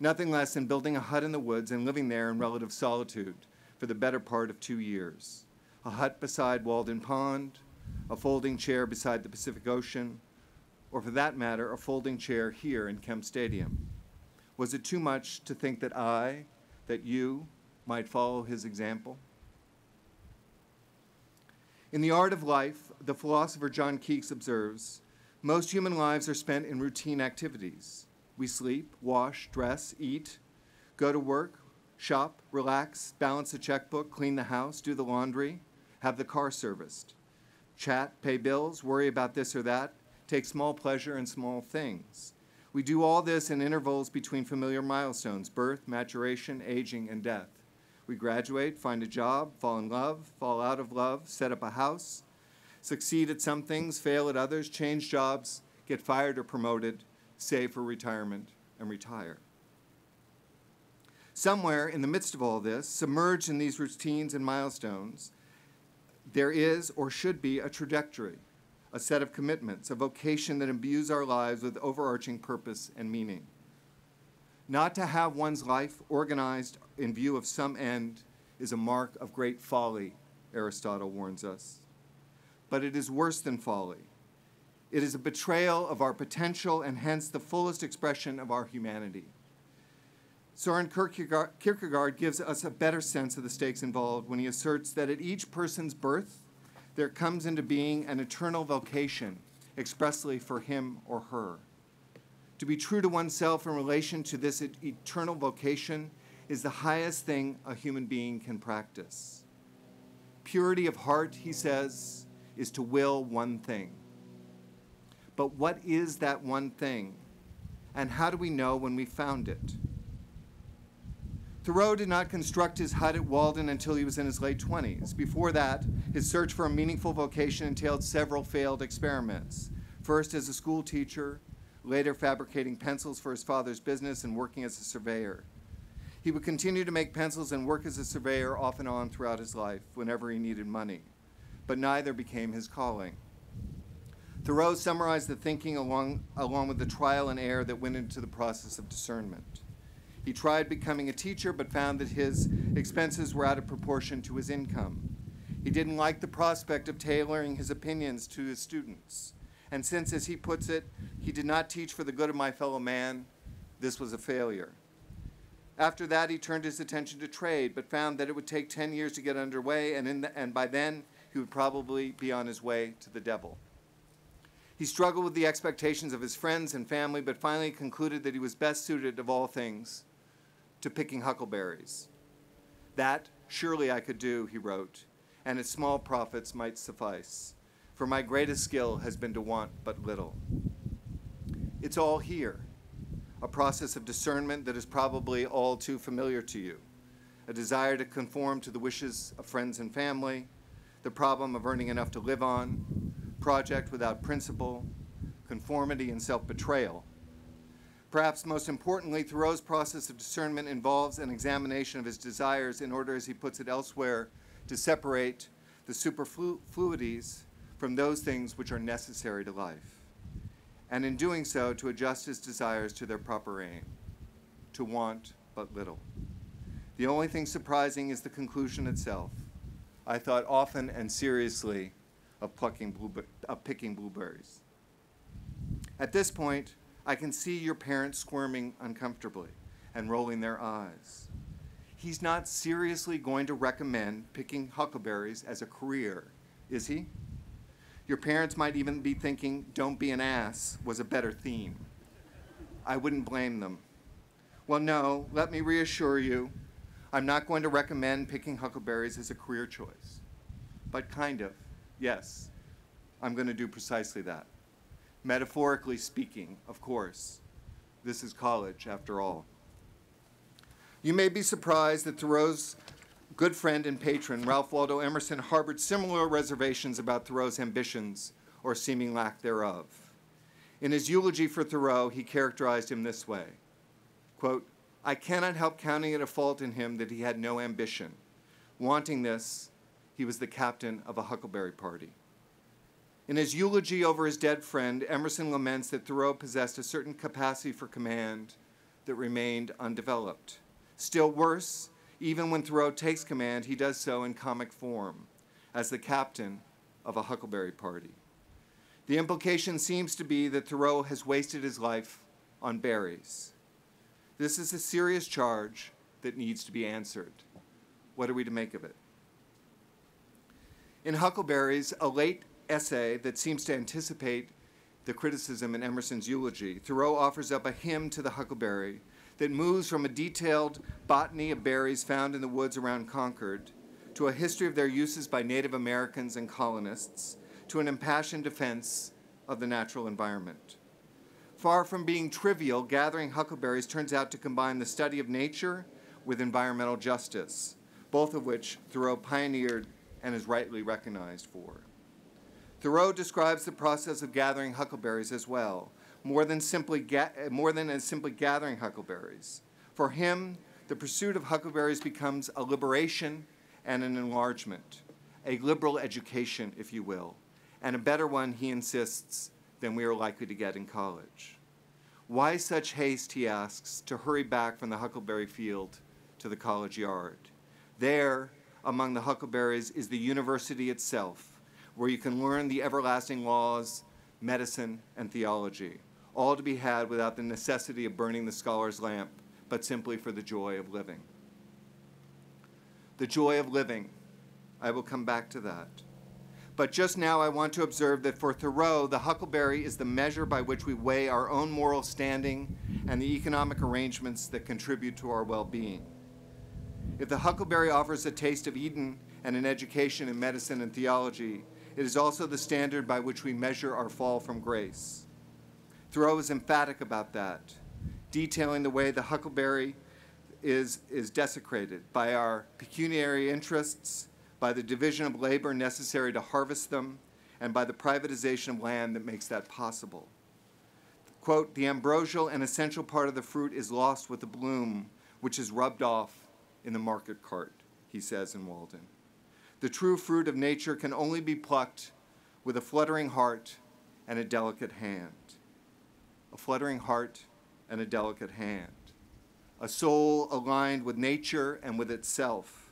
Nothing less than building a hut in the woods and living there in relative solitude for the better part of two years. A hut beside Walden Pond, a folding chair beside the Pacific Ocean, or for that matter, a folding chair here in Kemp Stadium. Was it too much to think that I, that you, might follow his example? In The Art of Life, the philosopher John Kekes observes most human lives are spent in routine activities. We sleep, wash, dress, eat, go to work, shop, relax, balance a checkbook, clean the house, do the laundry, have the car serviced, chat, pay bills, worry about this or that, take small pleasure in small things. We do all this in intervals between familiar milestones birth, maturation, aging, and death. We graduate, find a job, fall in love, fall out of love, set up a house, succeed at some things, fail at others, change jobs, get fired or promoted, save for retirement, and retire. Somewhere in the midst of all this, submerged in these routines and milestones, there is or should be a trajectory, a set of commitments, a vocation that imbues our lives with overarching purpose and meaning. Not to have one's life organized in view of some end is a mark of great folly, Aristotle warns us. But it is worse than folly. It is a betrayal of our potential and hence the fullest expression of our humanity. Soren Kierkegaard gives us a better sense of the stakes involved when he asserts that at each person's birth, there comes into being an eternal vocation expressly for him or her. To be true to oneself in relation to this eternal vocation is the highest thing a human being can practice. Purity of heart, he says, is to will one thing. But what is that one thing? And how do we know when we found it? Thoreau did not construct his hut at Walden until he was in his late 20s. Before that, his search for a meaningful vocation entailed several failed experiments. First as a school teacher, later fabricating pencils for his father's business and working as a surveyor. He would continue to make pencils and work as a surveyor off and on throughout his life whenever he needed money, but neither became his calling. Thoreau summarized the thinking along, along with the trial and error that went into the process of discernment. He tried becoming a teacher, but found that his expenses were out of proportion to his income. He didn't like the prospect of tailoring his opinions to his students. And since, as he puts it, he did not teach for the good of my fellow man, this was a failure. After that, he turned his attention to trade, but found that it would take 10 years to get underway, and, the, and by then, he would probably be on his way to the devil. He struggled with the expectations of his friends and family, but finally concluded that he was best suited, of all things, to picking huckleberries. That surely I could do, he wrote, and its small profits might suffice, for my greatest skill has been to want but little. It's all here, a process of discernment that is probably all too familiar to you, a desire to conform to the wishes of friends and family, the problem of earning enough to live on, project without principle, conformity and self-betrayal, Perhaps most importantly, Thoreau's process of discernment involves an examination of his desires in order, as he puts it elsewhere, to separate the superfluities from those things which are necessary to life. And in doing so, to adjust his desires to their proper aim, to want but little. The only thing surprising is the conclusion itself. I thought often and seriously of, plucking of picking blueberries. At this point, I can see your parents squirming uncomfortably and rolling their eyes. He's not seriously going to recommend picking huckleberries as a career, is he? Your parents might even be thinking, don't be an ass was a better theme. I wouldn't blame them. Well, no, let me reassure you, I'm not going to recommend picking huckleberries as a career choice. But kind of, yes, I'm going to do precisely that. Metaphorically speaking, of course. This is college, after all. You may be surprised that Thoreau's good friend and patron, Ralph Waldo Emerson, harbored similar reservations about Thoreau's ambitions or seeming lack thereof. In his eulogy for Thoreau, he characterized him this way quote, I cannot help counting it a fault in him that he had no ambition. Wanting this, he was the captain of a huckleberry party. In his eulogy over his dead friend, Emerson laments that Thoreau possessed a certain capacity for command that remained undeveloped. Still worse, even when Thoreau takes command, he does so in comic form, as the captain of a Huckleberry Party. The implication seems to be that Thoreau has wasted his life on berries. This is a serious charge that needs to be answered. What are we to make of it? In Huckleberries, a late essay that seems to anticipate the criticism in Emerson's eulogy, Thoreau offers up a hymn to the huckleberry that moves from a detailed botany of berries found in the woods around Concord to a history of their uses by Native Americans and colonists to an impassioned defense of the natural environment. Far from being trivial, gathering huckleberries turns out to combine the study of nature with environmental justice, both of which Thoreau pioneered and is rightly recognized for. Thoreau describes the process of gathering huckleberries as well, more than simply, more than simply gathering huckleberries. For him, the pursuit of huckleberries becomes a liberation and an enlargement, a liberal education, if you will, and a better one, he insists, than we are likely to get in college. Why such haste, he asks, to hurry back from the huckleberry field to the college yard? There, among the huckleberries, is the university itself, where you can learn the everlasting laws, medicine, and theology, all to be had without the necessity of burning the scholar's lamp, but simply for the joy of living. The joy of living. I will come back to that. But just now, I want to observe that for Thoreau, the huckleberry is the measure by which we weigh our own moral standing and the economic arrangements that contribute to our well being. If the huckleberry offers a taste of Eden and an education in medicine and theology, it is also the standard by which we measure our fall from grace. Thoreau is emphatic about that, detailing the way the huckleberry is, is desecrated by our pecuniary interests, by the division of labor necessary to harvest them, and by the privatization of land that makes that possible. Quote, the ambrosial and essential part of the fruit is lost with the bloom, which is rubbed off in the market cart, he says in Walden. The true fruit of nature can only be plucked with a fluttering heart and a delicate hand. A fluttering heart and a delicate hand. A soul aligned with nature and with itself.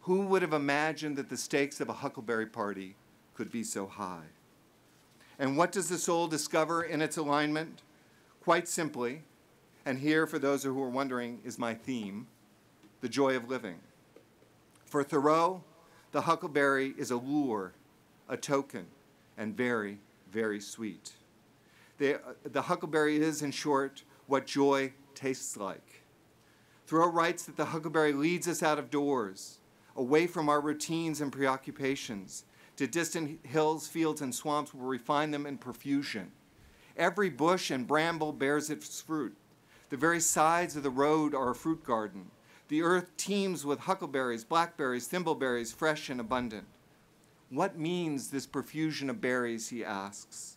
Who would have imagined that the stakes of a huckleberry party could be so high? And what does the soul discover in its alignment? Quite simply, and here, for those who are wondering, is my theme the joy of living. For Thoreau, the huckleberry is a lure, a token, and very, very sweet. The, the huckleberry is, in short, what joy tastes like. Thoreau writes that the huckleberry leads us out of doors, away from our routines and preoccupations, to distant hills, fields, and swamps where we find them in profusion. Every bush and bramble bears its fruit. The very sides of the road are a fruit garden. The earth teems with huckleberries, blackberries, thimbleberries, fresh and abundant. What means this profusion of berries, he asks.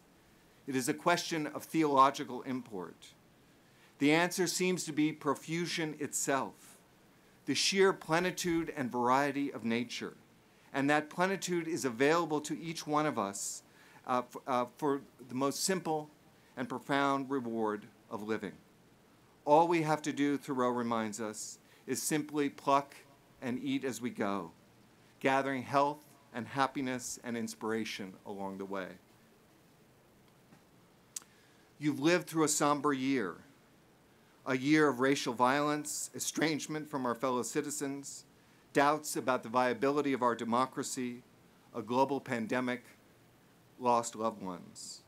It is a question of theological import. The answer seems to be profusion itself, the sheer plenitude and variety of nature. And that plenitude is available to each one of us uh, uh, for the most simple and profound reward of living. All we have to do, Thoreau reminds us, is simply pluck and eat as we go, gathering health and happiness and inspiration along the way. You've lived through a somber year, a year of racial violence, estrangement from our fellow citizens, doubts about the viability of our democracy, a global pandemic, lost loved ones.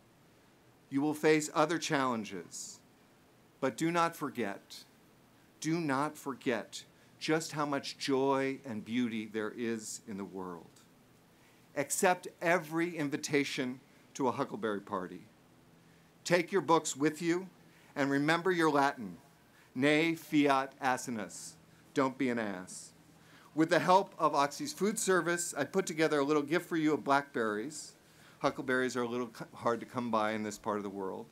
You will face other challenges, but do not forget do not forget just how much joy and beauty there is in the world. Accept every invitation to a Huckleberry party. Take your books with you and remember your Latin. Ne fiat asinus. Don't be an ass. With the help of Oxy's food service, I put together a little gift for you of blackberries. Huckleberries are a little hard to come by in this part of the world.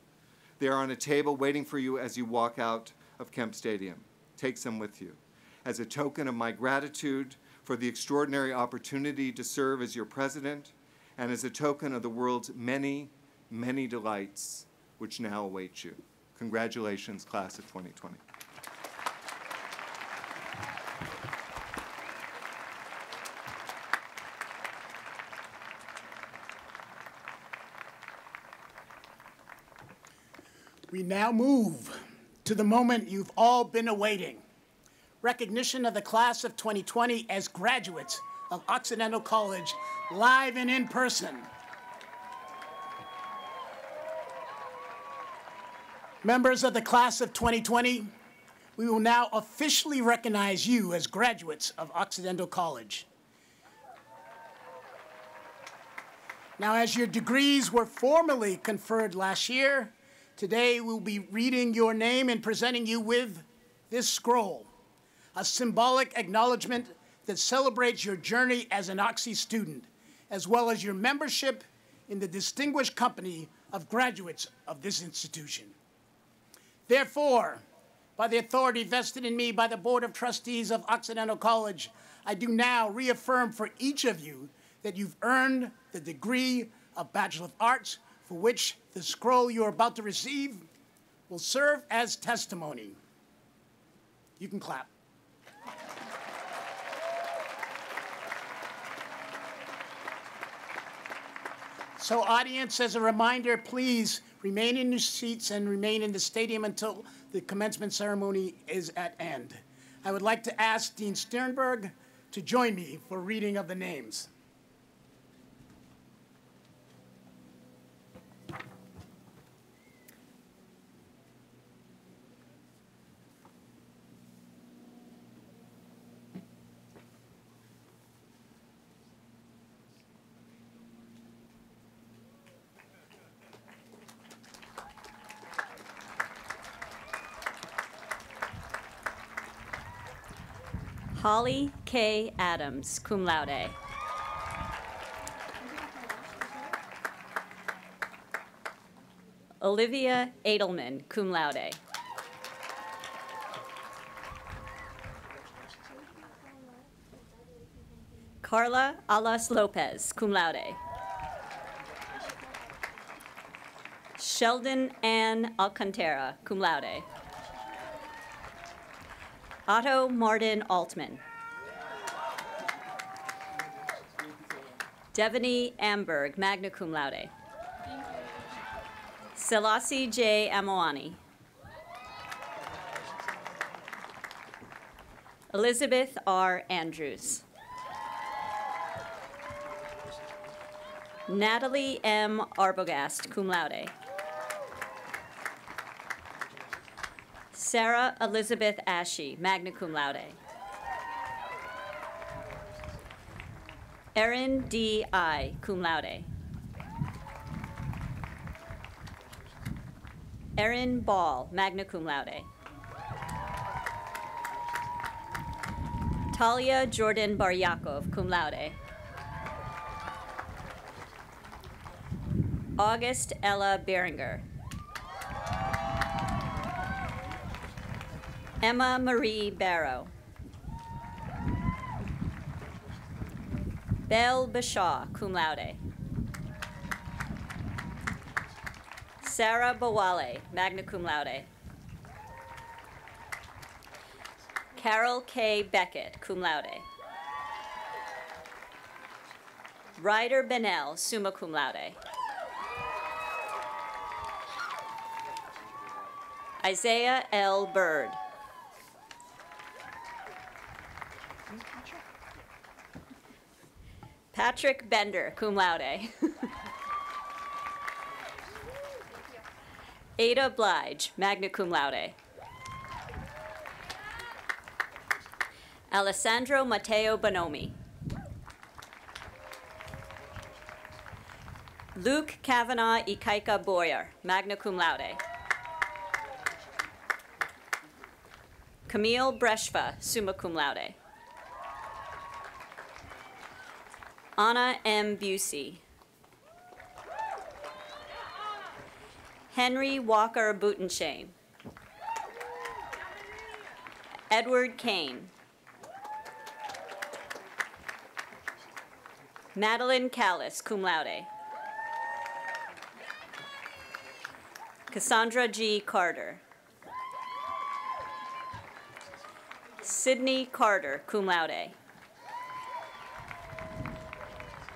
They are on a table waiting for you as you walk out of Kemp Stadium take some with you. As a token of my gratitude for the extraordinary opportunity to serve as your president and as a token of the world's many, many delights which now awaits you. Congratulations, class of 2020. We now move to the moment you've all been awaiting recognition of the class of 2020 as graduates of Occidental College live and in person. Members of the class of 2020, we will now officially recognize you as graduates of Occidental College. Now, as your degrees were formally conferred last year, today we'll be reading your name and presenting you with this scroll, a symbolic acknowledgement that celebrates your journey as an Oxy student, as well as your membership in the distinguished company of graduates of this institution. Therefore, by the authority vested in me by the Board of Trustees of Occidental College, I do now reaffirm for each of you that you've earned the degree of Bachelor of Arts for which the scroll you're about to receive will serve as testimony. You can clap. So audience, as a reminder, please remain in your seats and remain in the stadium until the commencement ceremony is at end. I would like to ask Dean Sternberg to join me for reading of the names. Holly K. Adams, cum laude. Olivia Edelman, cum laude. Carla Alas Lopez, cum laude. Sheldon Ann Alcantara, cum laude. Otto Martin Altman. Devaney Amberg, magna cum laude. Selassie J. Amoani. Elizabeth R. Andrews. Natalie M. Arbogast, cum laude. Sarah Elizabeth Ashe, magna cum laude. Erin D. I, cum laude. Erin Ball, magna cum laude. Talia Jordan Baryakov, cum laude. August Ella Beringer. Emma Marie Barrow. Belle Bashaw, cum laude. Sarah Bawale, magna cum laude. Carol K. Beckett, cum laude. Ryder Bennell, summa cum laude. Isaiah L. Bird. Patrick Bender, cum laude. [laughs] Ada Blige, magna cum laude. Alessandro Matteo Bonomi. Luke Kavanaugh Ikaika Boyer, magna cum laude. Camille Breshva, summa cum laude. Anna M. Busey. Henry Walker Butenshame. Edward Kane. Madeline Callis, cum laude. Cassandra G. Carter. Sydney Carter, cum laude.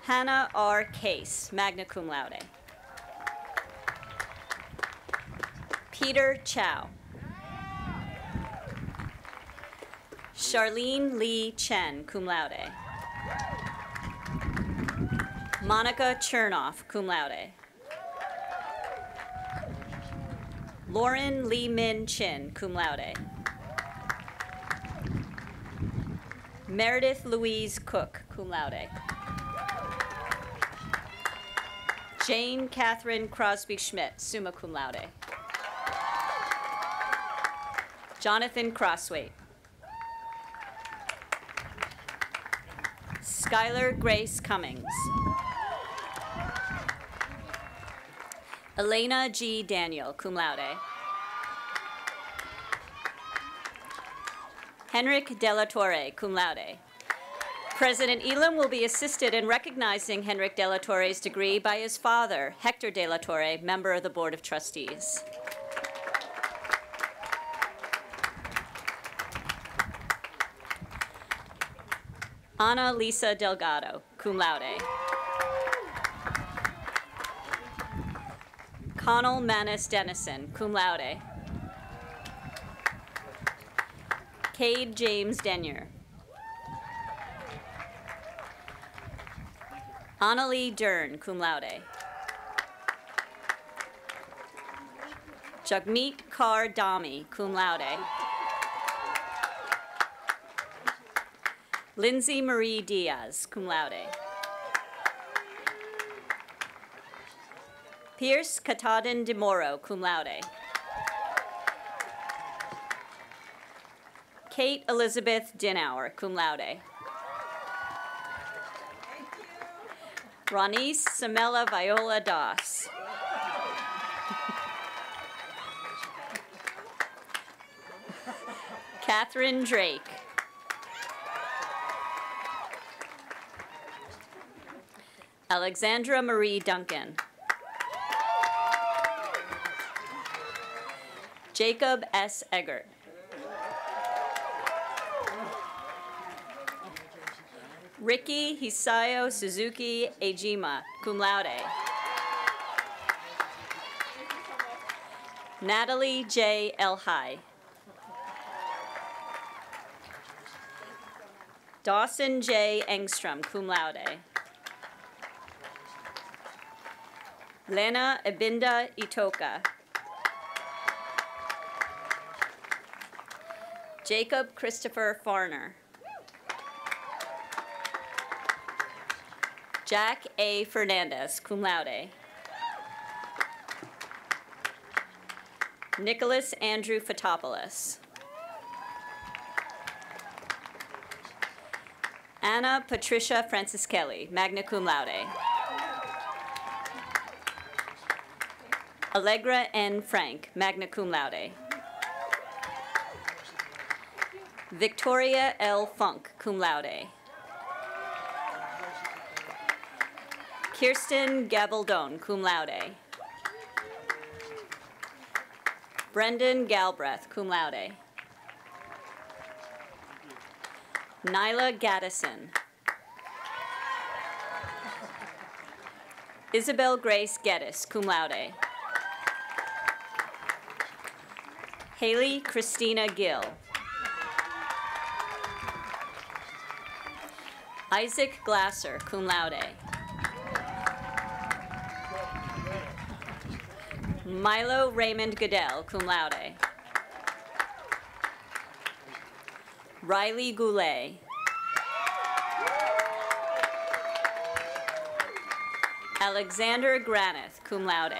Hannah R. Case, magna cum laude. Peter Chow. Charlene Lee Chen, cum laude. Monica Chernoff, cum laude. Lauren Lee Min Chin, cum laude. Meredith Louise Cook, cum laude. Jane Catherine Crosby Schmidt, summa cum laude. Jonathan Crosswaite. Skylar Grace Cummings. Elena G. Daniel, cum laude. Henrik Della Torre, cum laude. President Elam will be assisted in recognizing Henrik Della Torre's degree by his father, Hector Della Torre, member of the Board of Trustees. Ana Lisa Delgado, cum laude. Connell Manis Dennison, cum laude. Cade James Denyer. Annalie Dern, cum laude. Jagmeet Kaur Dami, cum laude. Lindsay Marie Diaz, cum laude. Pierce Katahdin de Moro, cum laude. Kate Elizabeth Dinauer, cum laude. Ronise Samela Viola Doss. Catherine Drake. Alexandra Marie Duncan. Jacob S. Eggert. Ricky Hisayo Suzuki Ejima, cum laude. Natalie J. Elhai. Dawson J. Engstrom, cum laude. Lena Ebinda Itoka. Jacob Christopher Farner. Jack A. Fernandez, cum laude. Nicholas Andrew Fotopoulos. Anna Patricia Francis Kelly, magna cum laude. Allegra N. Frank, magna cum laude. Victoria L. Funk, cum laude. Kirsten Gabaldon, cum laude. Brendan Galbraith, cum laude. Nyla Gaddison. Isabel Grace Geddes, cum laude. Haley Christina Gill. Isaac Glasser, cum laude. Milo Raymond Goodell, cum laude. Riley Goulet. Alexander Granith, cum laude.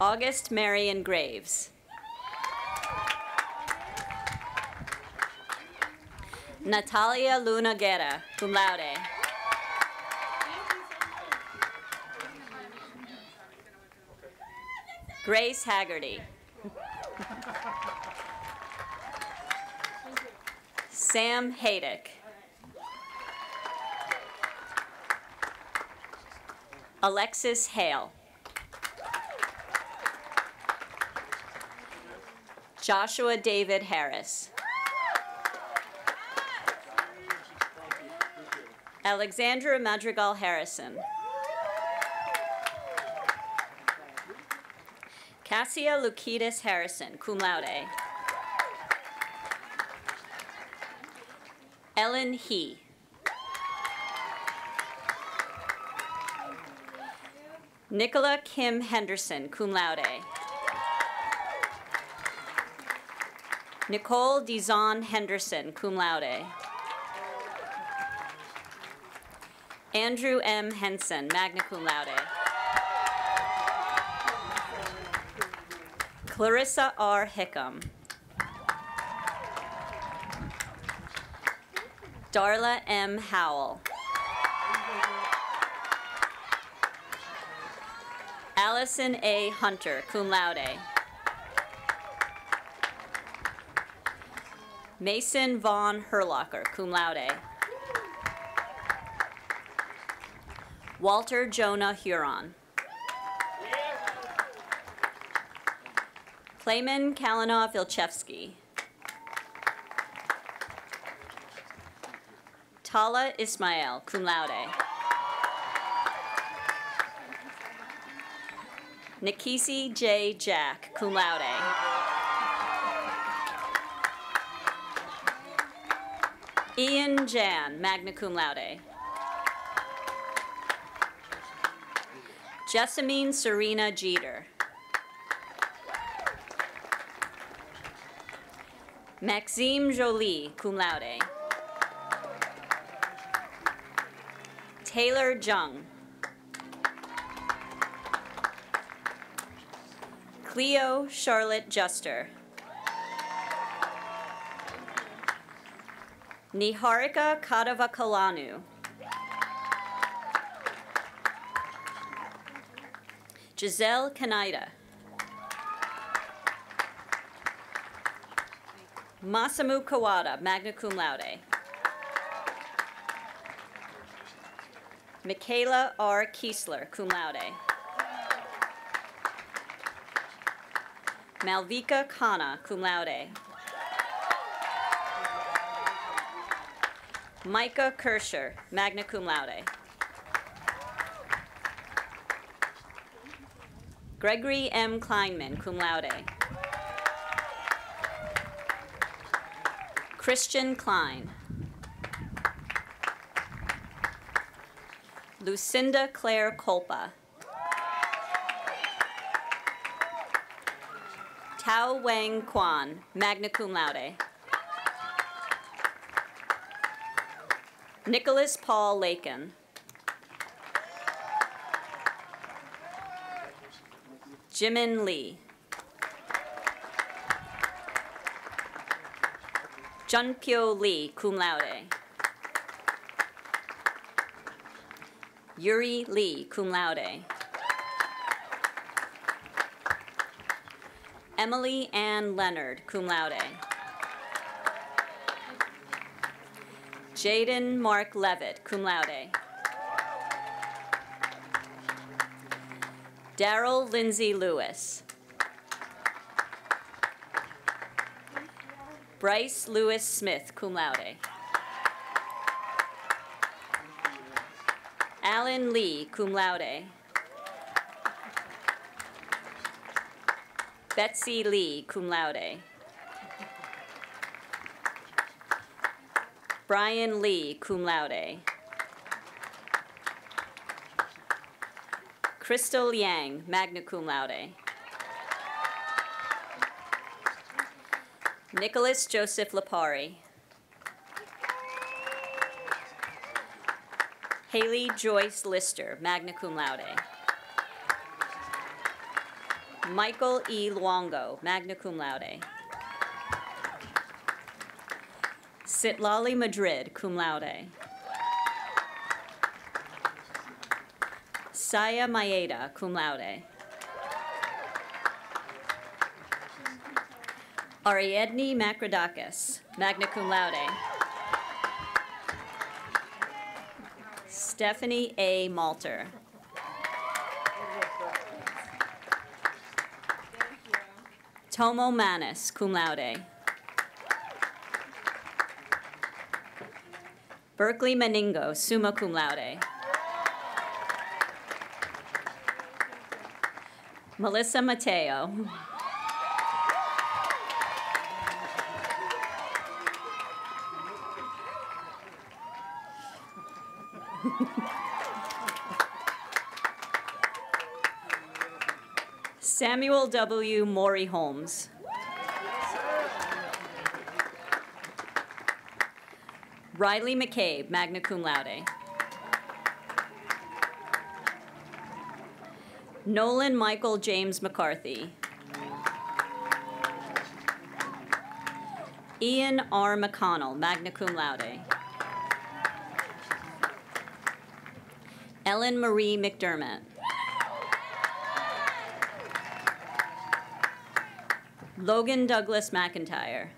August Marion Graves. Natalia Luna Guerra, cum laude. Grace Haggerty. Sam Haydick. Alexis Hale. Joshua David Harris. Alexandra Madrigal Harrison. Cassia Lukitis Harrison, cum laude. Ellen He. Nicola Kim Henderson, cum laude. Nicole Dizon Henderson, cum laude. Andrew M. Henson, magna cum laude. Clarissa R. Hickam. Darla M. Howell. Allison A. Hunter, cum laude. Mason Vaughn Herlocker, cum laude. Walter Jonah Huron. Clayman Kalinov Ilchevsky. Tala Ismail, cum laude. Nikisi J. Jack, cum laude. Ian Jan, magna cum laude. Jessamine Serena Jeter. Maxime Jolie, cum laude. Taylor Jung. Cleo Charlotte Juster. Niharika Kadavakalanu. Giselle Kaneda. Masamu Kawada, magna cum laude. Michaela R. Kiesler, cum laude. Malvika Khanna, cum laude. Micah Kirscher, magna cum laude. Gregory M. Kleinman, cum laude. Christian Klein. Lucinda Claire Kolpa. Tao Wang Quan, magna cum laude. Nicholas Paul Lakin. Jimin Lee. Junpyo Lee, cum laude. Yuri Lee, cum laude. Emily Ann Leonard, cum laude. Jaden Mark Levitt, cum laude. Daryl Lindsay Lewis. Bryce Lewis Smith, cum laude. Alan Lee, cum laude. Betsy Lee, cum laude. Brian Lee, cum laude. Crystal Yang, magna cum laude. Nicholas Joseph Lapari. Haley Joyce Lister, magna cum laude. Michael E. Luongo, magna cum laude. Sitlali Madrid, cum laude. Saya Maeda, cum laude. Ariadne Macrodakis, magna cum laude. Stephanie A. Malter. Tomo Manis, cum laude. Berkeley Meningo, summa cum laude. Melissa Mateo. Samuel W. Maury Holmes. Riley McCabe, magna cum laude. Nolan Michael James McCarthy. Ian R. McConnell, magna cum laude. Ellen Marie McDermott. Logan Douglas McIntyre.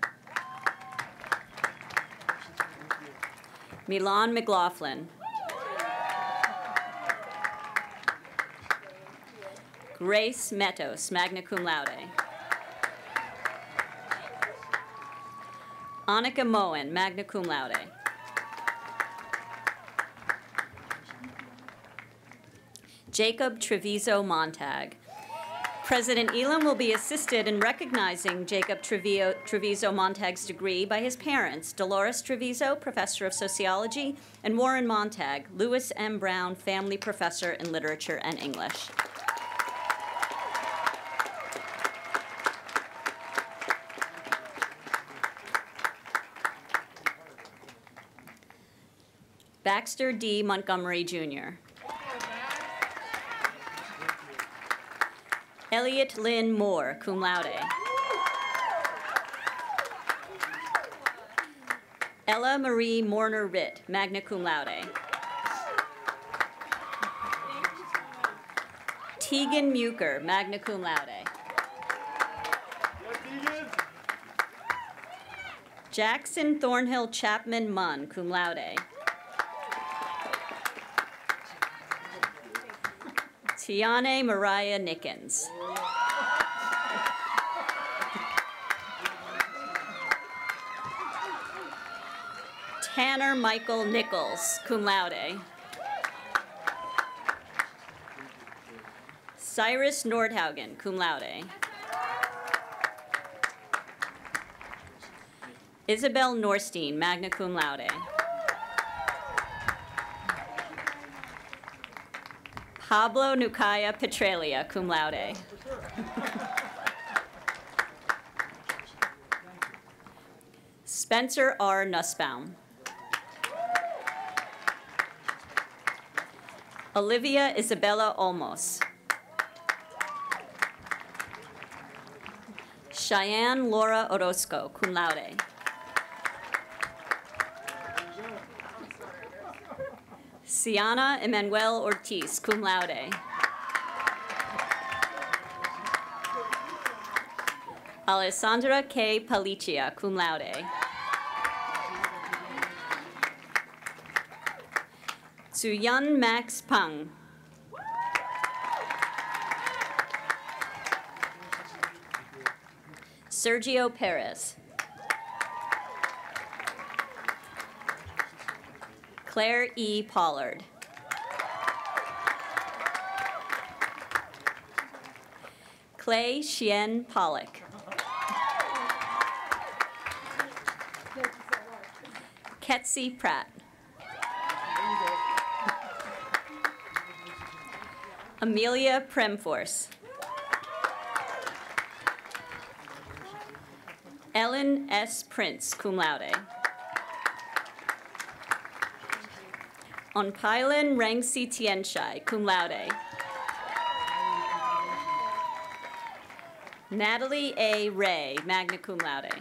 Milan McLaughlin. Grace Metos, magna cum laude. Annika Moen, magna cum laude. Jacob Trevizo Montag. President Elam will be assisted in recognizing Jacob Trevio, Trevizo Montag's degree by his parents, Dolores Trevizo, Professor of Sociology, and Warren Montag, Lewis M. Brown Family Professor in Literature and English. Baxter D. Montgomery, Jr. Elliot Lynn Moore, cum laude. Ella Marie Morner Ritt, magna cum laude. Tegan Muker, magna cum laude. Jackson Thornhill Chapman Munn, cum laude. Tiane Mariah Nickens. Tanner Michael Nichols, cum laude. Cyrus Nordhaugen, cum laude. Isabel Norstein, magna cum laude. Pablo Nucaya Petralia, cum laude. Spencer R. Nussbaum. Olivia Isabella Olmos. Cheyenne Laura Orozco, cum laude. Siana Emanuel Ortiz, cum laude. Alessandra K. Palicia, cum laude. Tsuyun Max Pang. Sergio Perez. Claire E. Pollard. Clay Shien Pollock. Ketsy Pratt. Amelia Premforce. Ellen S. Prince, cum laude. Onpailan Rangsi Tianshai, cum laude. Natalie A. Ray, magna cum laude.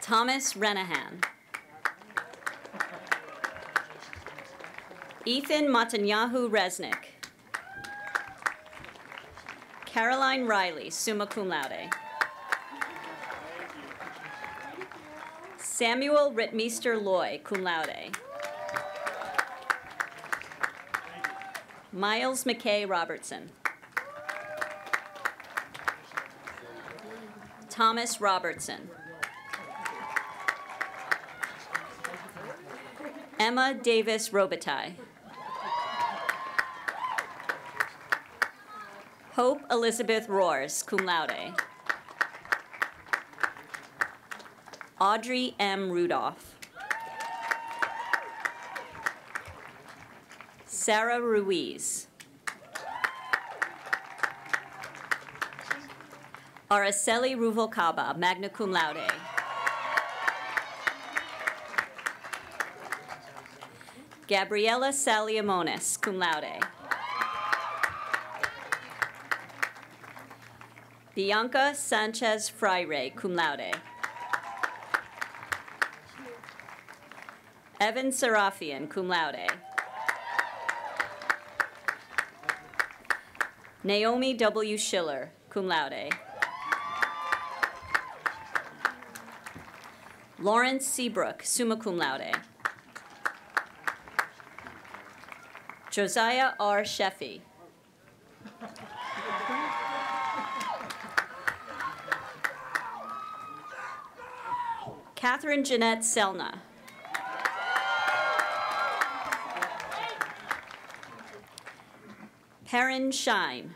Thomas Renahan. Ethan Matanyahu Resnick. Caroline Riley, summa cum laude. Samuel Rittmeester Loy, cum laude. Miles McKay Robertson. Thomas Robertson. Emma Davis Robitaille. Hope Elizabeth Roars, cum laude. Audrey M. Rudolph. Sarah Ruiz. Araceli Ruvalcaba, magna cum laude. Gabriela Saliamones, cum laude. Bianca Sanchez Freire, cum laude. Evan Serafian, cum laude. Naomi W. Schiller, cum laude. Lawrence Seabrook, summa cum laude. Josiah R. Sheffy. Catherine Jeanette Selna. Perrin Shine.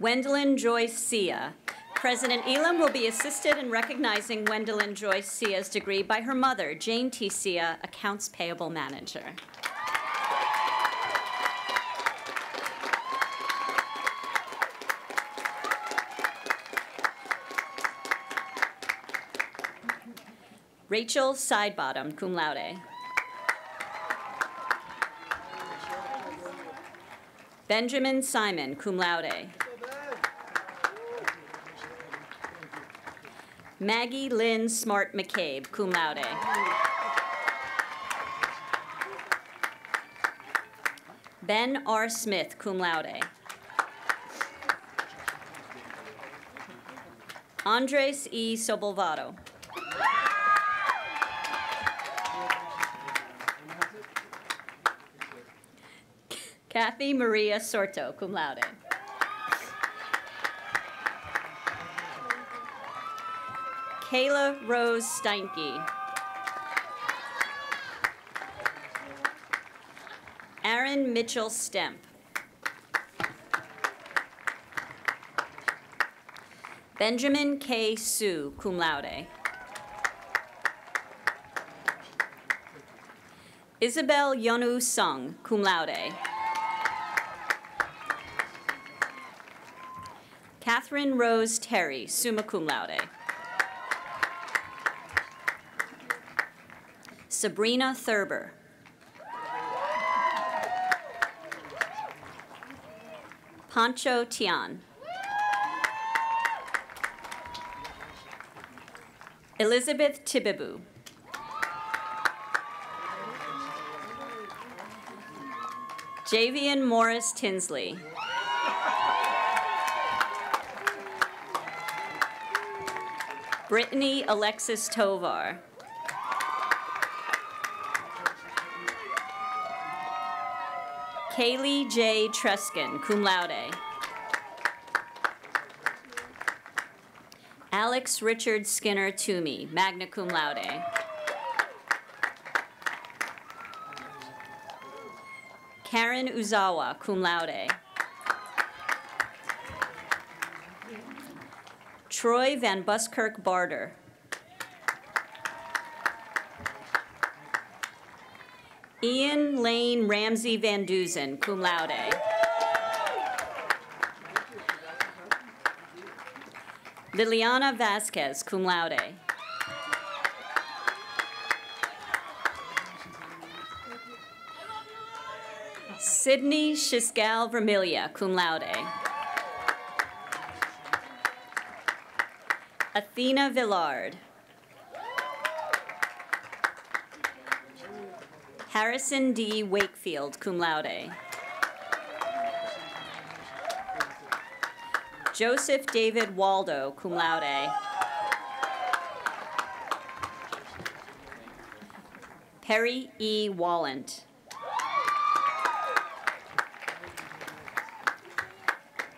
Wendelin Joyce Sia. President Elam will be assisted in recognizing Wendelin Joyce Sia's degree by her mother, Jane T. Sia, Accounts Payable Manager. Rachel Sidebottom, cum laude. Benjamin Simon, cum laude. Maggie Lynn Smart McCabe, cum laude. Ben R. Smith, cum laude. Andres E. Sobolvado. Kathy Maria Sorto, cum laude. Kayla Rose Steinke. Aaron Mitchell Stemp. Benjamin K. Sue, cum laude. Isabel Yonu Sung, cum laude. Catherine Rose Terry, summa cum laude. Sabrina Thurber. Pancho Tian. Elizabeth Tibibu. Javian Morris Tinsley. Brittany Alexis Tovar. Kaylee J. Treskin, cum laude. Alex Richard Skinner Toomey, magna cum laude. Karen Uzawa, cum laude. Troy Van Buskirk Barter. Ian Lane Ramsey Van Duzen, cum laude. Liliana Vasquez, cum laude. Sydney Shisgal Vermilia, cum laude. Athena Villard. Harrison D. Wakefield, cum laude. Joseph David Waldo, cum laude. Perry E. Walland.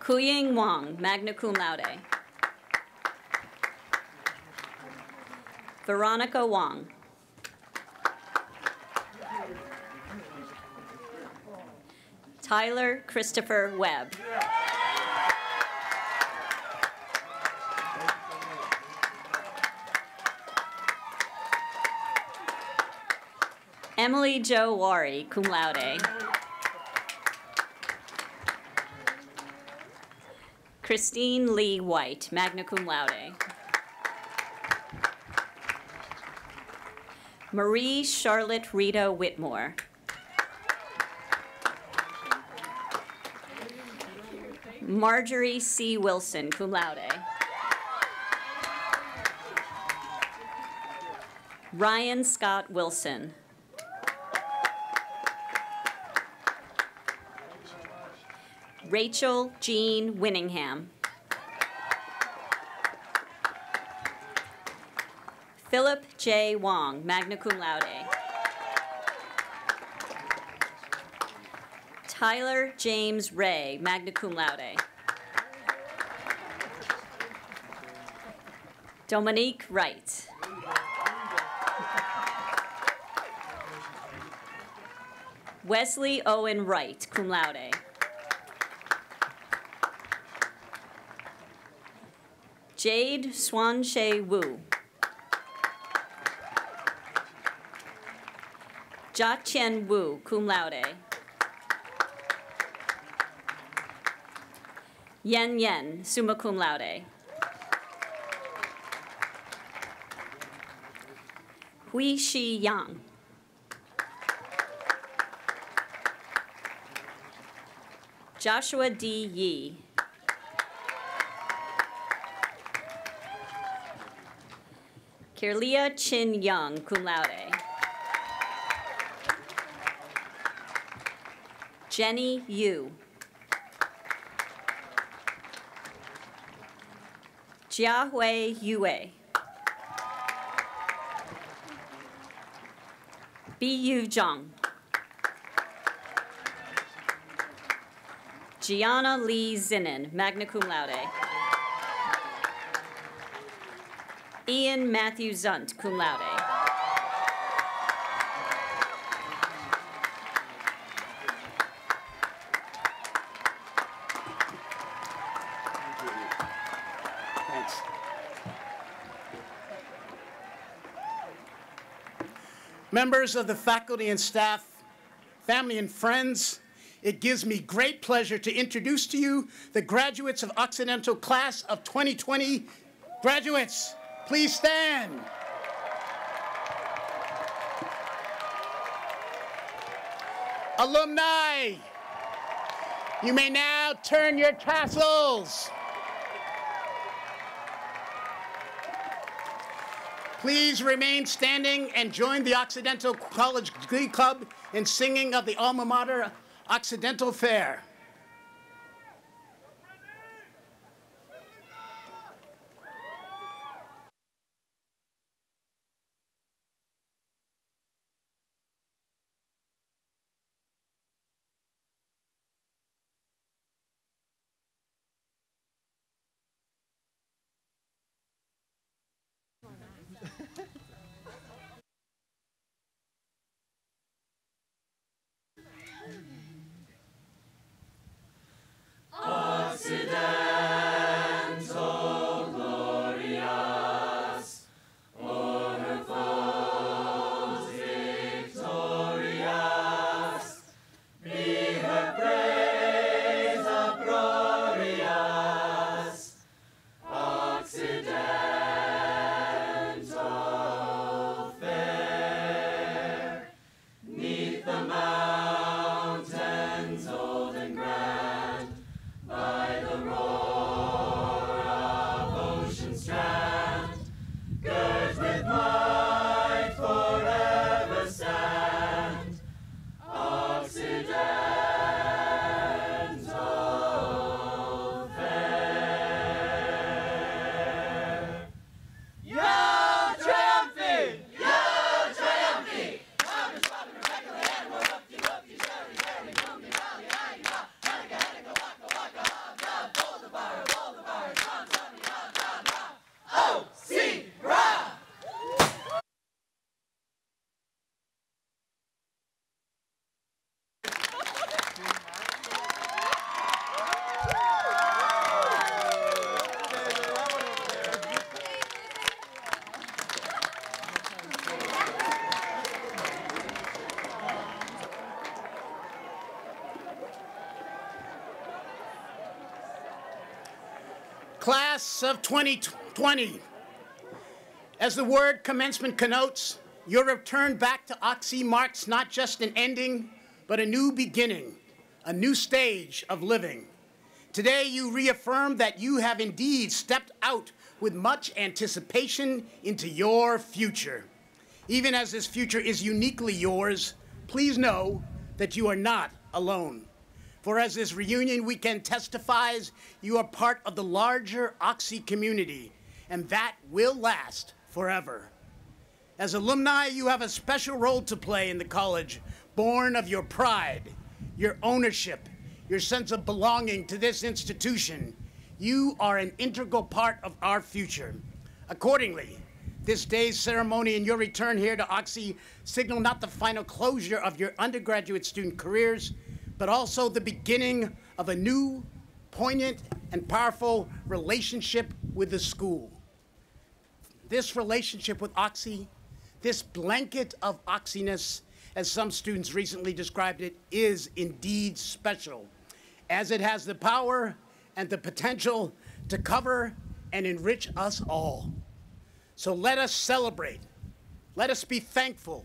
Kuying Wang, magna cum laude. Veronica Wong. Tyler Christopher Webb. Emily Jo Wari, cum laude. Christine Lee White, magna cum laude. Marie Charlotte Rita Whitmore. Marjorie C. Wilson, cum laude. Ryan Scott Wilson. Rachel Jean Winningham. Philip J. Wong, magna cum laude. Tyler James Ray, magna cum laude. Dominique Wright. Wesley Owen Wright, cum laude. Jade Swanshay Wu. Jia Qian Wu, cum laude. Yen Yen, summa cum laude. Hui Shi Yang. Joshua D. Yi. Kirlia Chin Young, cum laude. Jenny Yu. Jiahui Yue. Yu Zhang. Gianna Lee Zinnan, magna cum laude. Ian Matthew Zunt, cum laude. Thanks. Members of the faculty and staff, family and friends, it gives me great pleasure to introduce to you the graduates of Occidental Class of 2020. Graduates, please stand. Alumni, you may now turn your tassels. Please remain standing and join the Occidental College Glee Club in singing of the alma mater Occidental Fair. Class of 2020, as the word commencement connotes, your return back to Oxy marks not just an ending, but a new beginning, a new stage of living. Today, you reaffirm that you have indeed stepped out with much anticipation into your future. Even as this future is uniquely yours, please know that you are not alone. For as this reunion weekend testifies, you are part of the larger Oxy community, and that will last forever. As alumni, you have a special role to play in the college, born of your pride, your ownership, your sense of belonging to this institution. You are an integral part of our future. Accordingly, this day's ceremony and your return here to Oxy signal not the final closure of your undergraduate student careers, but also the beginning of a new, poignant, and powerful relationship with the school. This relationship with Oxy, this blanket of Oxiness, as some students recently described it, is indeed special, as it has the power and the potential to cover and enrich us all. So let us celebrate. Let us be thankful.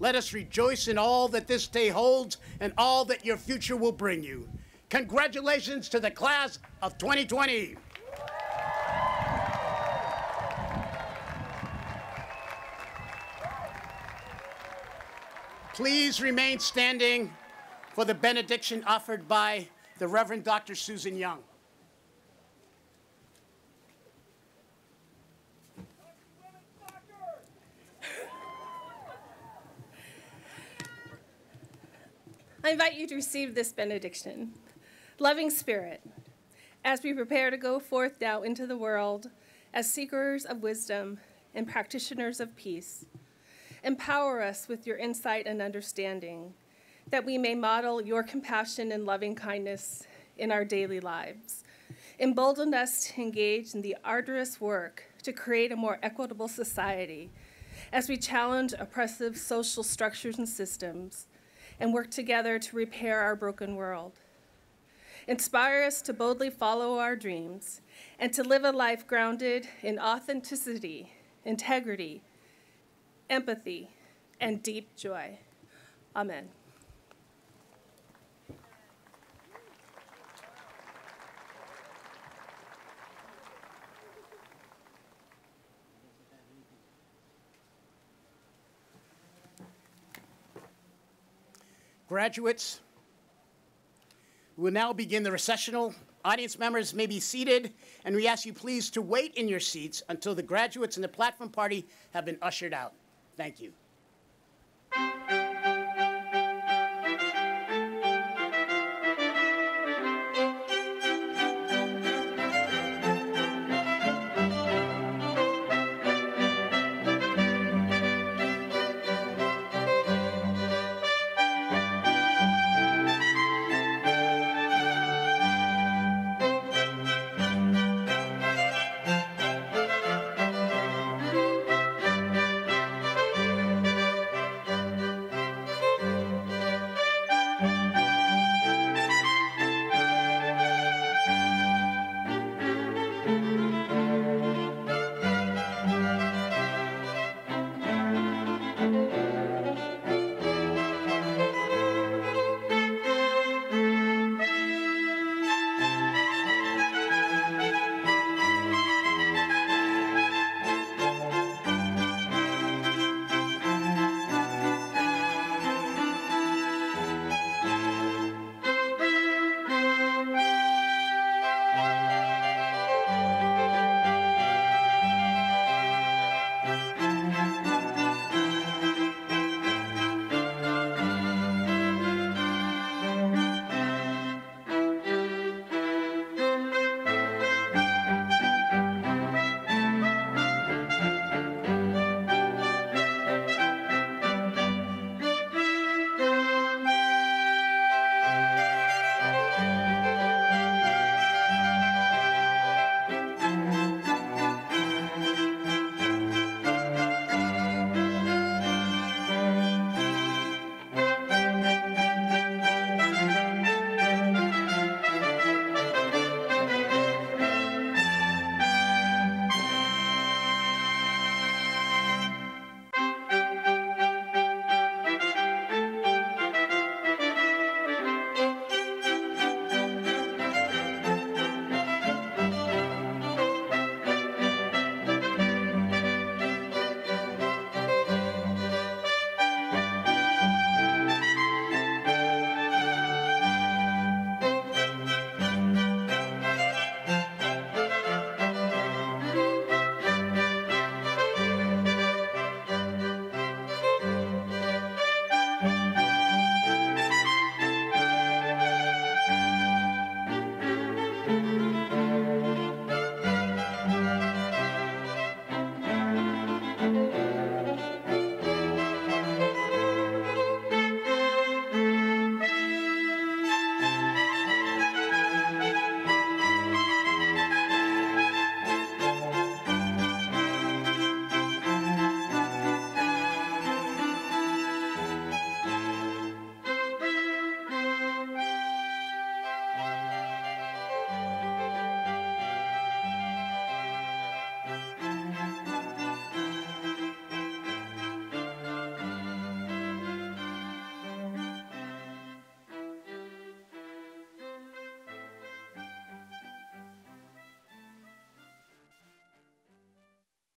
Let us rejoice in all that this day holds and all that your future will bring you. Congratulations to the class of 2020. Please remain standing for the benediction offered by the Reverend Dr. Susan Young. I invite you to receive this benediction. Loving Spirit, as we prepare to go forth now into the world as seekers of wisdom and practitioners of peace, empower us with your insight and understanding that we may model your compassion and loving kindness in our daily lives. Embolden us to engage in the arduous work to create a more equitable society as we challenge oppressive social structures and systems and work together to repair our broken world. Inspire us to boldly follow our dreams and to live a life grounded in authenticity, integrity, empathy, and deep joy. Amen. Graduates, we will now begin the recessional. Audience members may be seated, and we ask you please to wait in your seats until the graduates and the platform party have been ushered out. Thank you.